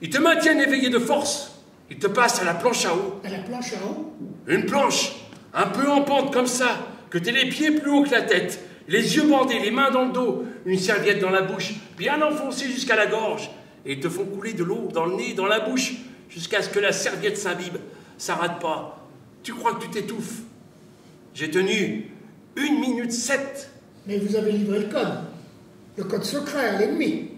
Il te maintient éveillé de force. Il te passe à la planche à eau. À la planche à eau? Une planche, un peu en pente comme ça, que t'aies les pieds plus haut que la tête, les yeux bandés, les mains dans le dos, une serviette dans la bouche, bien enfoncée jusqu'à la gorge, et ils te font couler de l'eau dans le nez, dans la bouche, jusqu'à ce que la serviette s'imbibe. Ça rate pas. Tu crois que tu t'étouffes J'ai tenu une minute sept. Mais vous avez livré le code. Le code secret à l'ennemi.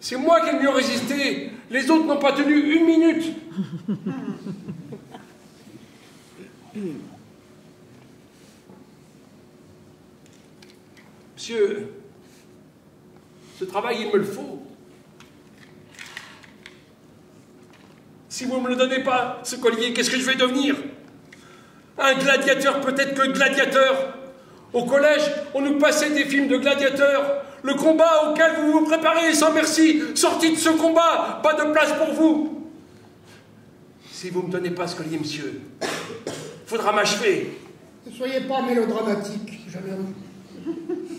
C'est moi qui ai mieux résisté. Les autres n'ont pas tenu une minute. *laughs* Monsieur, ce travail, il me le faut. Si vous ne me le donnez pas, ce collier, qu'est-ce que je vais devenir? Un gladiateur, peut-être que gladiateur. Au collège, on nous passait des films de gladiateurs. Le combat auquel vous vous préparez sans merci. Sorti de ce combat, pas de place pour vous. Si vous ne me donnez pas ce collier, monsieur, faudra m'achever. Ne soyez pas mélodramatique, jeune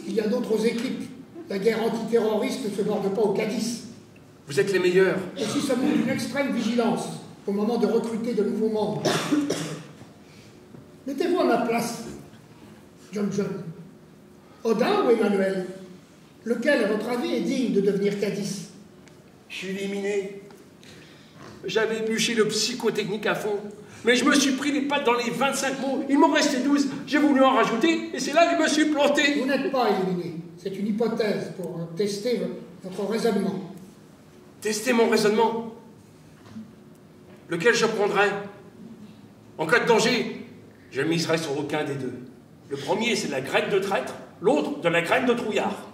Il y a d'autres équipes. La guerre antiterroriste ne se borde pas au Cadiz. Vous êtes les meilleurs. Et si ça montre une extrême vigilance au moment de recruter de nouveaux membres. Mettez-vous à ma place, John John. Odin ou Emmanuel Lequel, à votre avis, est digne de devenir Cadiz? Je suis éliminé. J'avais bûché le psychotechnique à fond. Mais je me suis pris les pattes dans les 25 mots. Il m'en restait 12. J'ai voulu en rajouter et c'est là que je me suis planté. Vous n'êtes pas éliminé. C'est une hypothèse pour tester votre raisonnement. Tester mon raisonnement? Lequel je prendrais? En cas de danger, je miserai sur aucun des deux. Le premier, c'est de la graine de traître, l'autre, de la graine de trouillard.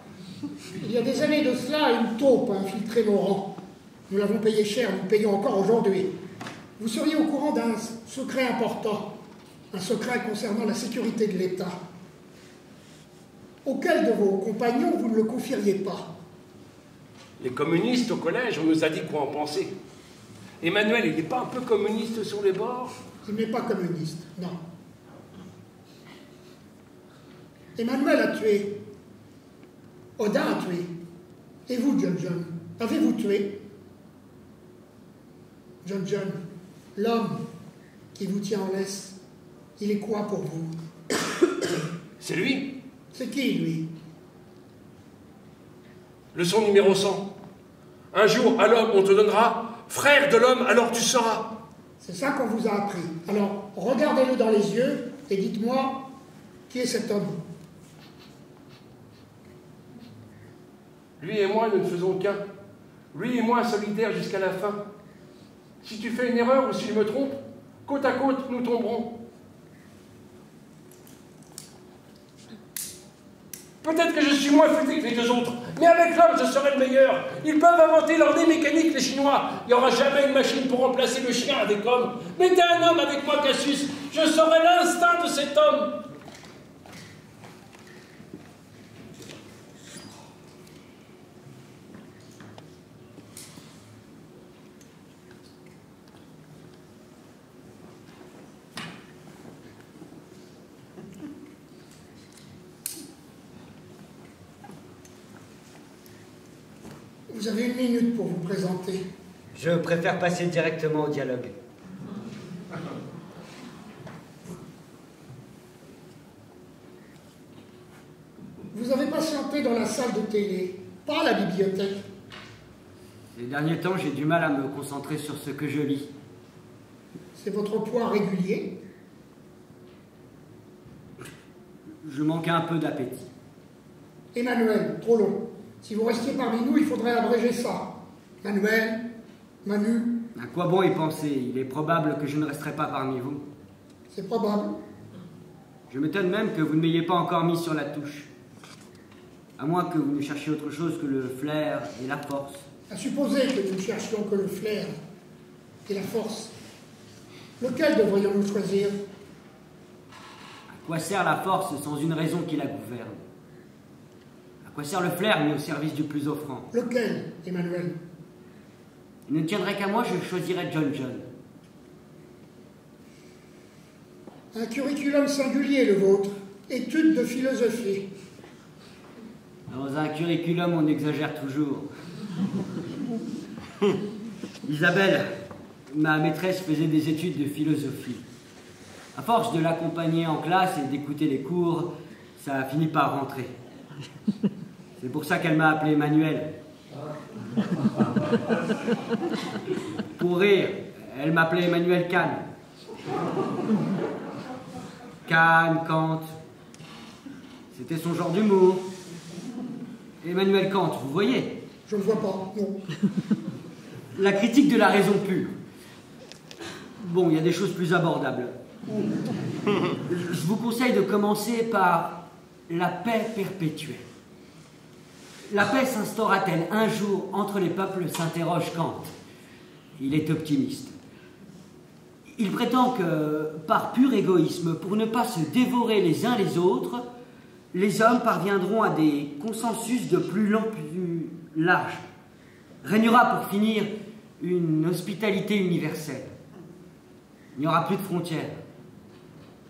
Il y a des années de cela, une taupe a infiltré nos rangs. Nous l'avons payé cher, nous payons encore aujourd'hui. Vous seriez au courant d'un secret important, un secret concernant la sécurité de l'État. Auquel de vos compagnons vous ne le confieriez pas Les communistes au collège, on nous a dit quoi en penser. Emmanuel, il n'est pas un peu communiste sur les bords? Il n'est pas communiste, non. Emmanuel a tué. Odin a tué. Et vous, John John, avez-vous tué? John John, l'homme qui vous tient en laisse, il est quoi pour vous? *coughs* C'est lui C'est qui, lui? Leçon numéro 100. Un jour, à l'homme, on te donnera frère de l'homme, alors tu seras. C'est ça qu'on vous a appris. Alors, regardez-le dans les yeux et dites-moi qui est cet homme? Lui et moi, nous ne faisons qu'un. Lui et moi, solidaires jusqu'à la fin. Si tu fais une erreur ou si je me trompe, côte à côte, nous tomberons. Peut-être que je suis moins futé que les deux autres, mais avec l'homme, je serai le meilleur. Ils peuvent inventer leur nez mécanique, les Chinois. Il n'y aura jamais une machine pour remplacer le chien avec homme. Mettez un homme avec moi, Cassius. Je serai l'instinct de cet homme. Je préfère passer directement au dialogue. Vous avez patienté dans la salle de télé, pas à la bibliothèque. Ces derniers temps, j'ai du mal à me concentrer sur ce que je lis. C'est votre poids régulier Je manque un peu d'appétit. Emmanuel, trop long. Si vous restiez parmi nous, il faudrait abréger ça. Manuel, Manu, À quoi bon y penser? Il est probable que je ne resterai pas parmi vous. c'est probable. Je m'étonne même que vous ne m'ayez pas encore mis sur la touche. À moins que vous ne cherchiez autre chose que le flair et la force. À supposer que nous ne cherchions que le flair et la force. Lequel devrions-nous choisir? À quoi sert la force sans une raison qui la gouverne? À quoi sert le flair mis au service du plus offrant? Lequel, Emmanuel? Il ne tiendrait qu'à moi, je choisirais John John. Un curriculum singulier, le vôtre. Études de philosophie. Dans un curriculum, on exagère toujours. *laughs* Isabelle, ma maîtresse, faisait des études de philosophie. À force de l'accompagner en classe et d'écouter les cours, ça a fini par rentrer. *laughs* C'est pour ça qu'elle m'a appelé Emmanuel. Pour rire, elle m'appelait Emmanuel Kahn. Kahn, Kant. C'était son genre d'humour. Emmanuel Kant, vous voyez Je ne vois pas, non. La critique de la raison pure. Bon, il y a des choses plus abordables. Je vous conseille de commencer par la paix perpétuelle. La paix s'instaura-t-elle un jour entre les peuples s'interroge Kant. Il est optimiste. Il prétend que, par pur égoïsme, pour ne pas se dévorer les uns les autres, les hommes parviendront à des consensus de plus en plus large. Régnera pour finir une hospitalité universelle. Il n'y aura plus de frontières.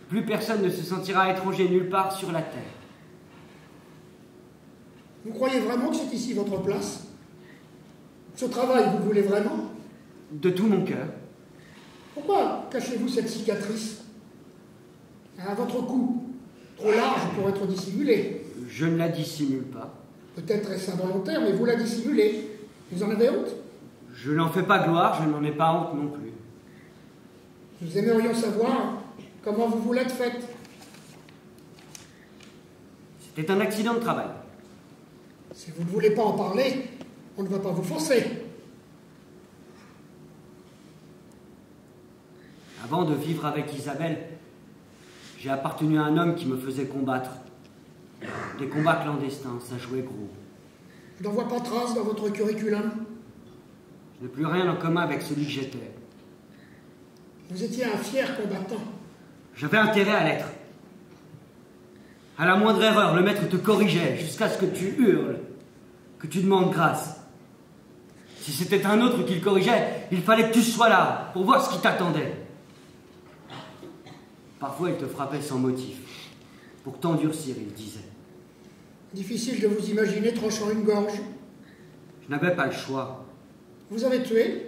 Plus personne ne se sentira étranger nulle part sur la terre. Vous croyez vraiment que c'est ici votre place? Ce travail, vous le voulez vraiment? De tout mon cœur. Pourquoi cachez-vous cette cicatrice? À votre cou, trop large pour être dissimulée. Je ne la dissimule pas. Peut-être est-ce involontaire, mais vous la dissimulez. Vous en avez honte? Je n'en fais pas gloire, je n'en ai pas honte non plus. Nous aimerions savoir comment vous vous l'êtes faite. C'était un accident de travail. Si vous ne voulez pas en parler, on ne va pas vous forcer. Avant de vivre avec Isabelle, j'ai appartenu à un homme qui me faisait combattre. Des combats clandestins, ça jouait gros. Je n'en vois pas trace dans votre curriculum. Je n'ai plus rien en commun avec celui que j'étais. Vous étiez un fier combattant. J'avais intérêt à l'être. À la moindre erreur, le maître te corrigeait jusqu'à ce que tu hurles, que tu demandes grâce. Si c'était un autre qui le corrigeait, il fallait que tu sois là pour voir ce qui t'attendait. Parfois, il te frappait sans motif, pour t'endurcir, il disait. Difficile de vous imaginer tranchant une gorge. Je n'avais pas le choix. Vous avez tué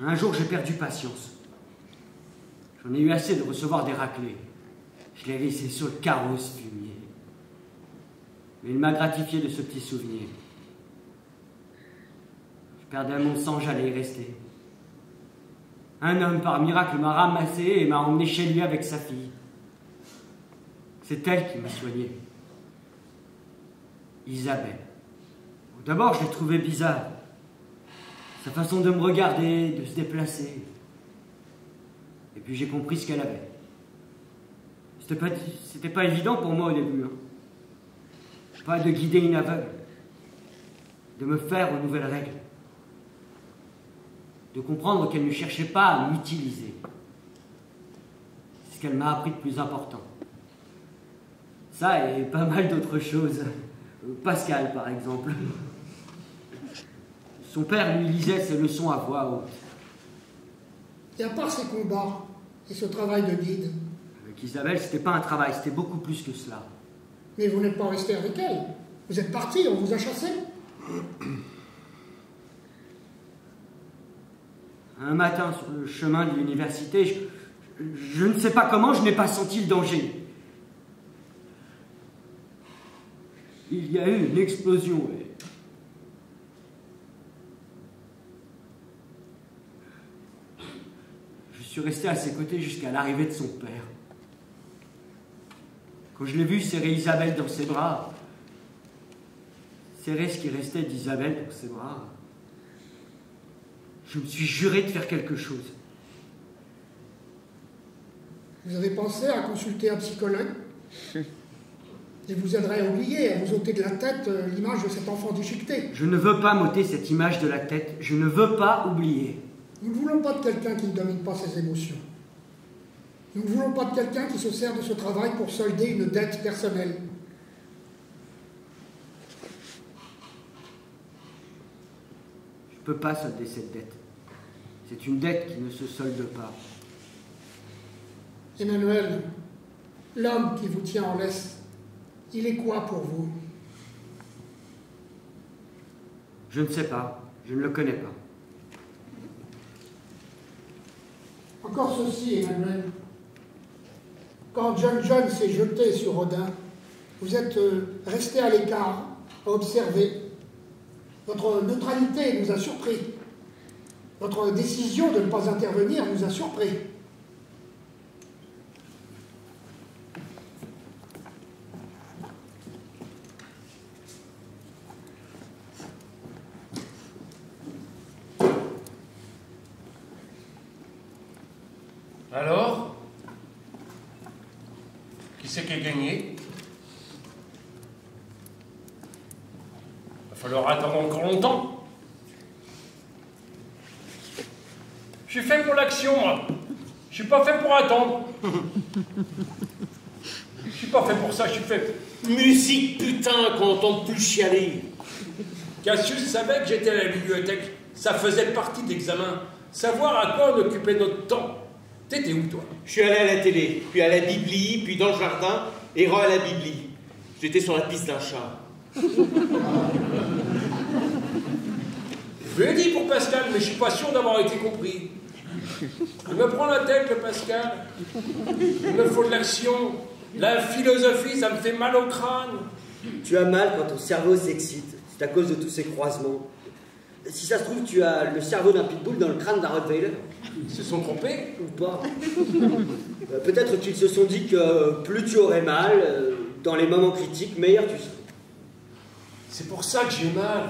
Un jour, j'ai perdu patience. J'en ai eu assez de recevoir des raclées. Je l'ai laissé sur le carrosse fumier. Mais il m'a gratifié de ce petit souvenir. Je perdais mon sang, j'allais y rester. Un homme, par miracle, m'a ramassé et m'a emmené chez lui avec sa fille. C'est elle qui m'a soigné. Isabelle. D'abord, je l'ai trouvée bizarre. Sa façon de me regarder, de se déplacer. Puis j'ai compris ce qu'elle avait. C'était pas, pas évident pour moi au début. hein. Pas de guider une aveugle. De me faire aux nouvelles règles. De comprendre qu'elle ne cherchait pas à m'utiliser. C'est ce qu'elle m'a appris de plus important. Ça et pas mal d'autres choses. Pascal, par exemple. Son père lui lisait ses leçons à voix haute. Et à part ces combats et ce travail de guide, Avec Isabelle, c'était pas un travail, c'était beaucoup plus que cela. mais vous n'êtes pas resté avec elle. Vous êtes parti, on vous a chassé. Un matin, sur le chemin de l'université, je, je ne sais pas comment, je n'ai pas senti le danger. Il y a eu une explosion et Je suis resté à ses côtés jusqu'à l'arrivée de son père. Quand je l'ai vu serrer Isabelle dans ses bras, serrer ce qui restait d'Isabelle dans ses bras, je me suis juré de faire quelque chose. Vous avez pensé à consulter un psychologue *laughs* Il vous aiderait à oublier, à vous ôter de la tête euh, l'image de cet enfant déchiqueté. Je ne veux pas m'ôter cette image de la tête. Je ne veux pas oublier. Nous ne voulons pas de quelqu'un qui ne domine pas ses émotions. Nous ne voulons pas de quelqu'un qui se sert de ce travail pour solder une dette personnelle. Je ne peux pas solder cette dette. C'est une dette qui ne se solde pas. Emmanuel, l'homme qui vous tient en laisse, il est quoi pour vous? Je ne sais pas. Je ne le connais pas. Encore ceci, Emmanuel. Quand John John s'est jeté sur Odin, vous êtes euh, resté à l'écart, à observer. Votre neutralité nous a surpris. Votre décision de ne pas intervenir nous a surpris. Alors Qui c'est qui a gagné Il va falloir attendre encore longtemps. Je suis fait pour l'action, moi. Je attendre. Je suis pas fait pour ça, je suis fait. Musique, putain, qu'on n'entende plus chialer. Cassius savait que j'étais à la bibliothèque. Ça faisait partie d'examen. Savoir à quoi on occupait notre temps. T'étais où, toi? Je suis allé à la télé, puis à la bibli, puis dans le jardin, et re à la bibli. J'étais sur la piste d'un chat. Je lui ai dit pour Pascal, mais je suis pas sûr d'avoir été compris. Il me prend la tête, le Pascal. Il me faut de l'action. La philosophie, ça me fait mal au crâne. Tu as mal quand ton cerveau s'excite. C'est à cause de tous ces croisements. Si ça se trouve, tu as le cerveau d'un pitbull dans le crâne d'un Rottweiler. Ils se sont trompés Ou pas. Euh, Peut-être qu'ils se sont dit que plus tu aurais mal, euh, dans les moments critiques, meilleur tu serais. C'est pour ça que j'ai mal.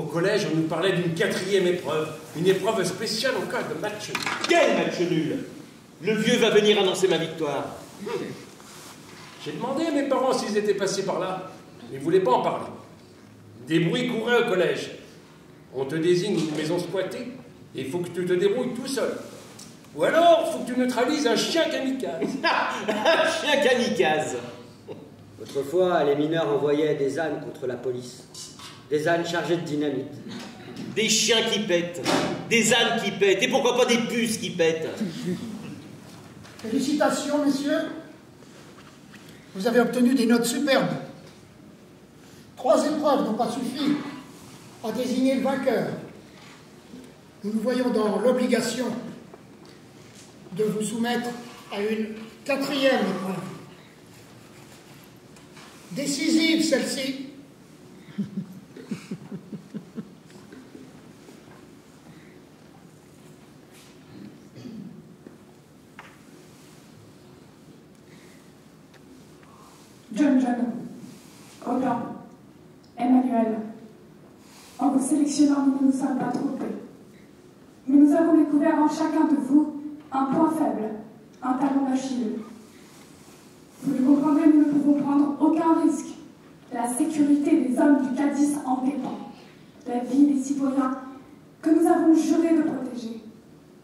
Au collège, on nous parlait d'une quatrième épreuve. Une épreuve spéciale au cas de match. Quel match nul Le vieux va venir annoncer ma victoire. J'ai demandé à mes parents s'ils étaient passés par là. Ils ne voulaient pas en parler. Des bruits couraient au collège. On te désigne une maison squattée et il faut que tu te débrouilles tout seul. Ou alors, il faut que tu neutralises un chien kamikaze. *laughs* Un chien kamikaze. Autrefois, les mineurs envoyaient des ânes contre la police. Des ânes chargés de dynamite. Des chiens qui pètent, des ânes qui pètent, et pourquoi pas des puces qui pètent Félicitations, messieurs. Vous avez obtenu des notes superbes. Trois épreuves n'ont pas suffi à désigner le vainqueur. Nous nous voyons dans l'obligation de vous soumettre à une quatrième épreuve. Décisive celle-ci. John John, Odin, Emmanuel, en vous sélectionnant, nous ne nous sommes pas trompés. Mais nous avons découvert en chacun de vous un point faible, un talon d'Achille. Vous le comprendrez, nous ne pouvons prendre aucun risque. La sécurité des hommes du Cadiz en dépend. La vie des citoyens que nous avons juré de protéger.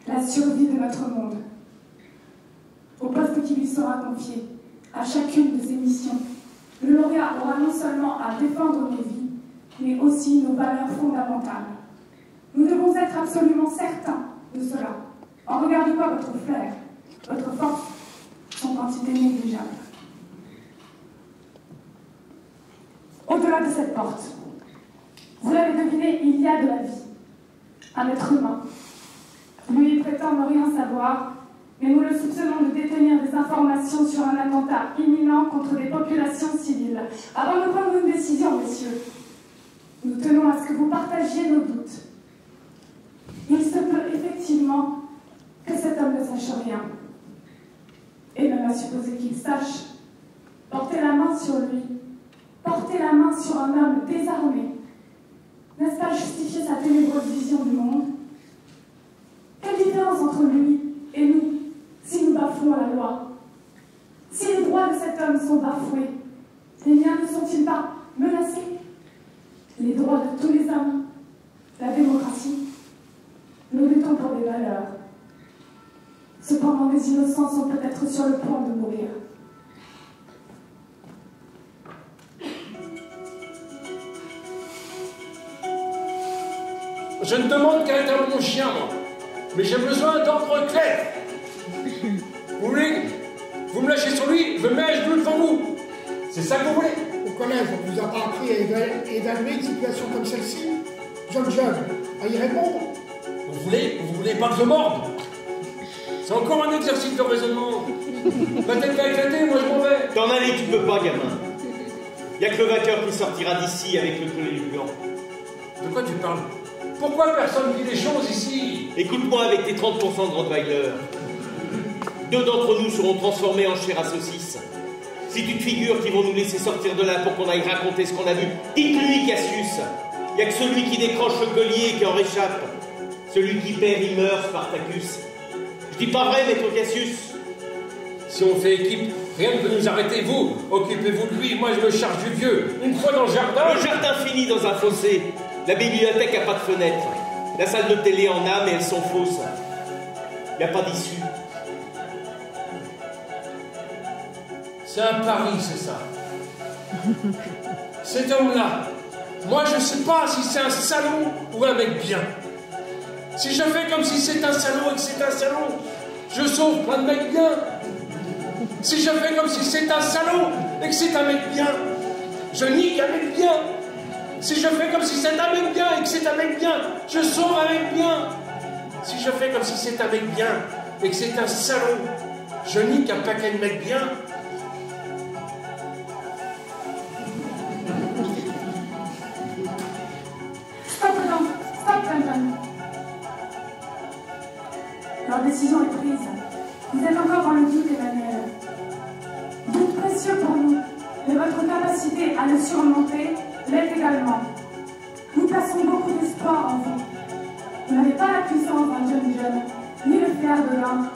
La survie de notre monde. Au poste qui lui sera confié, à chacune de le lauréat aura non seulement à défendre nos vies, mais aussi nos valeurs fondamentales. Nous devons être absolument certains de cela. En regard de quoi votre flair, votre force sont quantité négligeables. Au-delà de cette porte, vous l'avez deviné, il y a de la vie. un être humain. Lui prétend ne rien savoir, mais nous le soupçonnons de détenir des informations sur un attentat imminent contre des populations civiles. Avant de prendre une décision, messieurs, nous tenons à ce que vous partagiez nos doutes. Il se peut effectivement que cet homme ne sache rien. Et même à supposer qu'il sache, porter la main sur lui, porter la main sur un homme désarmé, n'est-ce pas justifier sa ténébreuse vision du monde? Quelle différence entre lui et nous si nous bafouons la loi Si les droits de cet homme sont bafoués, les miens ne sont-ils pas menacés? Les droits de tous les hommes, la démocratie, nous luttons pour des valeurs. Cependant, les innocents sont peut-être sur le point de mourir. Je ne demande qu'à être mon chien, moi. Mais j'ai besoin d'ordre clair. Vous voulez Vous me lâchez sur lui, je me mets à genoux devant vous. C'est ça que vous voulez Au collège, on vous a pas appris à éva- évaluer une situation comme celle-ci John John, à y répondre Vous voulez Vous voulez pas que je morde? C'est encore un exercice de raisonnement. *laughs* Ma tête va éclater, moi je m'en vais. T'en aller, tu peux pas, gamin. Y a que le vainqueur qui sortira d'ici avec le collier du blanc. De quoi tu parles? Pourquoi personne dit les choses ici? Écoute-moi avec tes 30% de Rottweiler. Deux d'entre nous seront transformés en chair à saucisse. Si tu te figures qu'ils vont nous laisser sortir de là pour qu'on aille raconter ce qu'on a vu, dites-lui, Cassius. Y a que celui qui décroche le collier qui en réchappe. Celui qui perd, il meurt, Spartacus. Je dis pas vrai, maître Cassius. Si on fait équipe, rien ne peut nous arrêter. Vous, occupez-vous de lui, moi je me charge du vieux. Une fois dans le jardin. Le jardin finit dans un fossé. La bibliothèque a pas de fenêtre. La salle de télé en a, mais elles sont fausses. Y a pas d'issue. C'est un pari, c'est ça. Cet homme-là, moi je sais pas si c'est un salaud ou un mec bien. Si je fais comme si c'est un salaud et que c'est un salaud, je sauve plein de mecs bien. Si je fais comme si c'est un salaud et que c'est un mec bien, je nique un bien. Si je fais comme si c'est un mec bien et que c'est un mec bien, je sauve un mec bien. Si je fais comme si c'est un mec bien et que c'est un salaud, je nique un paquet de mecs bien. Décision est prise. Vous êtes encore dans le doute, Emmanuel. Doute précieux pour nous, mais votre capacité à le surmonter l'est également. Nous plaçons beaucoup d'espoir en vous. Vous n'avez pas la puissance d'un jeune jeune, ni le flair de l'homme,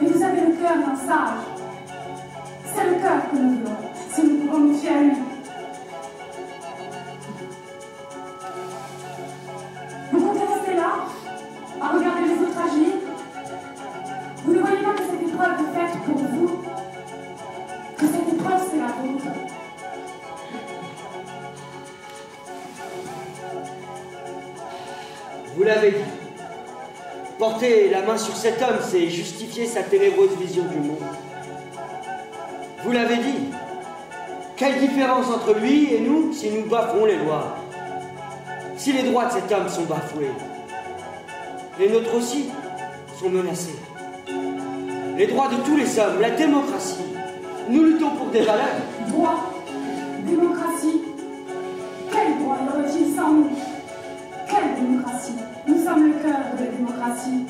mais vous avez le cœur d'un sage. C'est le cœur que nous voulons, si nous pouvons nous fier à lui. L'avez dit. Porter la main sur cet homme, c'est justifier sa ténébreuse vision du monde. Vous l'avez dit. Quelle différence entre lui et nous si nous bafouons les lois? Si les droits de cet homme sont bafoués, les nôtres aussi sont menacés. Les droits de tous les hommes, la démocratie. Nous luttons pour des valeurs. Droit, démocratie. Quel droit y aurait-il sans nous? Quelle démocratie? Nous sommes le cœur de la démocratie.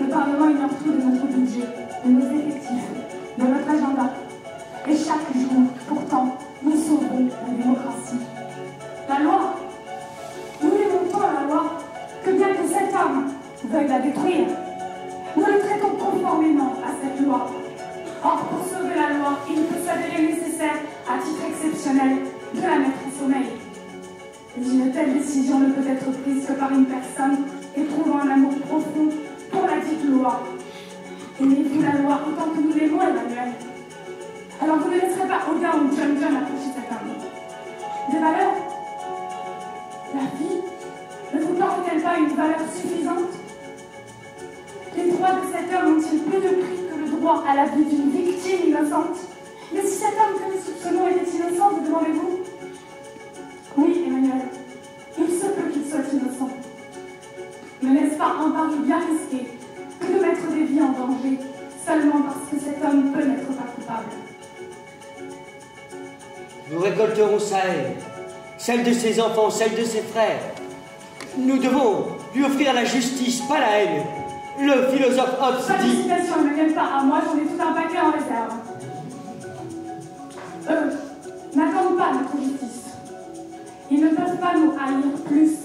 Le Parlement ignore tout de notre budget, de nos effectifs, de notre agenda. Et chaque jour, pourtant, nous sauvons la démocratie. Prise que par une personne celle de ses enfants, celle de ses frères. Nous devons lui offrir la justice, pas la haine. Le philosophe Hobbes dit... Ne viennent pas à moi, j'en ai tout un paquet en réserve. Eux n'attendent pas notre justice. Ils ne peuvent pas nous haïr plus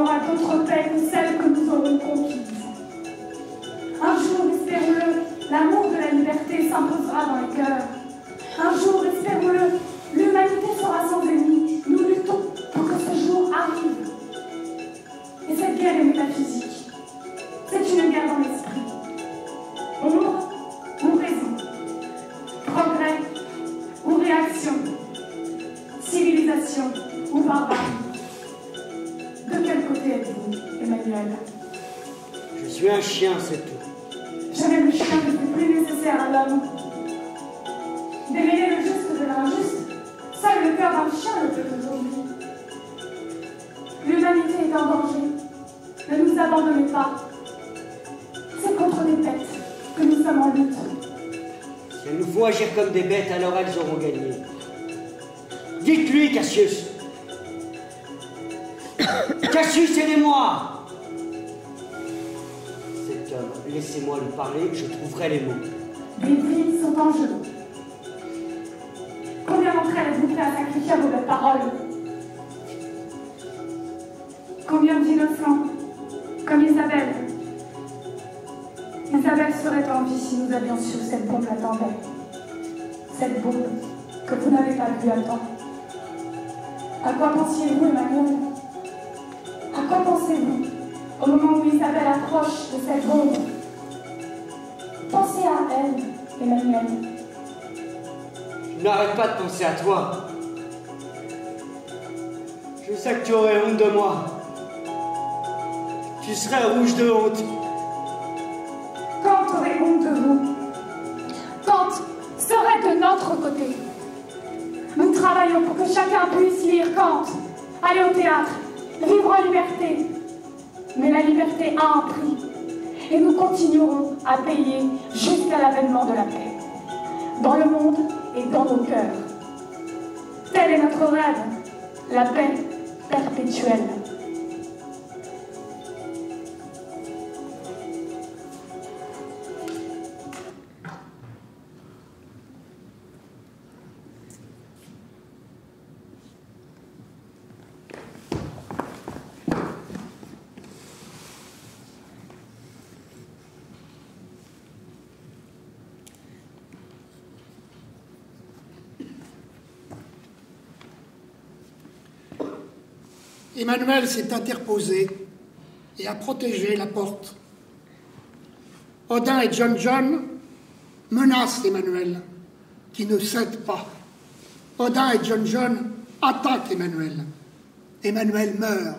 aura d'autres thèmes, celles que serait rouge de honte. Quand aurait honte de vous Quand serait de notre côté Nous travaillons pour que chacun puisse lire Kant, aller au théâtre, vivre en liberté. Mais la liberté a un prix. Et nous continuerons à payer jusqu'à l'avènement de la paix. Dans le monde et dans nos cœurs. Tel est notre rêve, la paix perpétuelle. Emmanuel s'est interposé et a protégé la porte. Odin et John John menacent Emmanuel, qui ne cède pas. Odin et John John attaquent Emmanuel. Emmanuel meurt.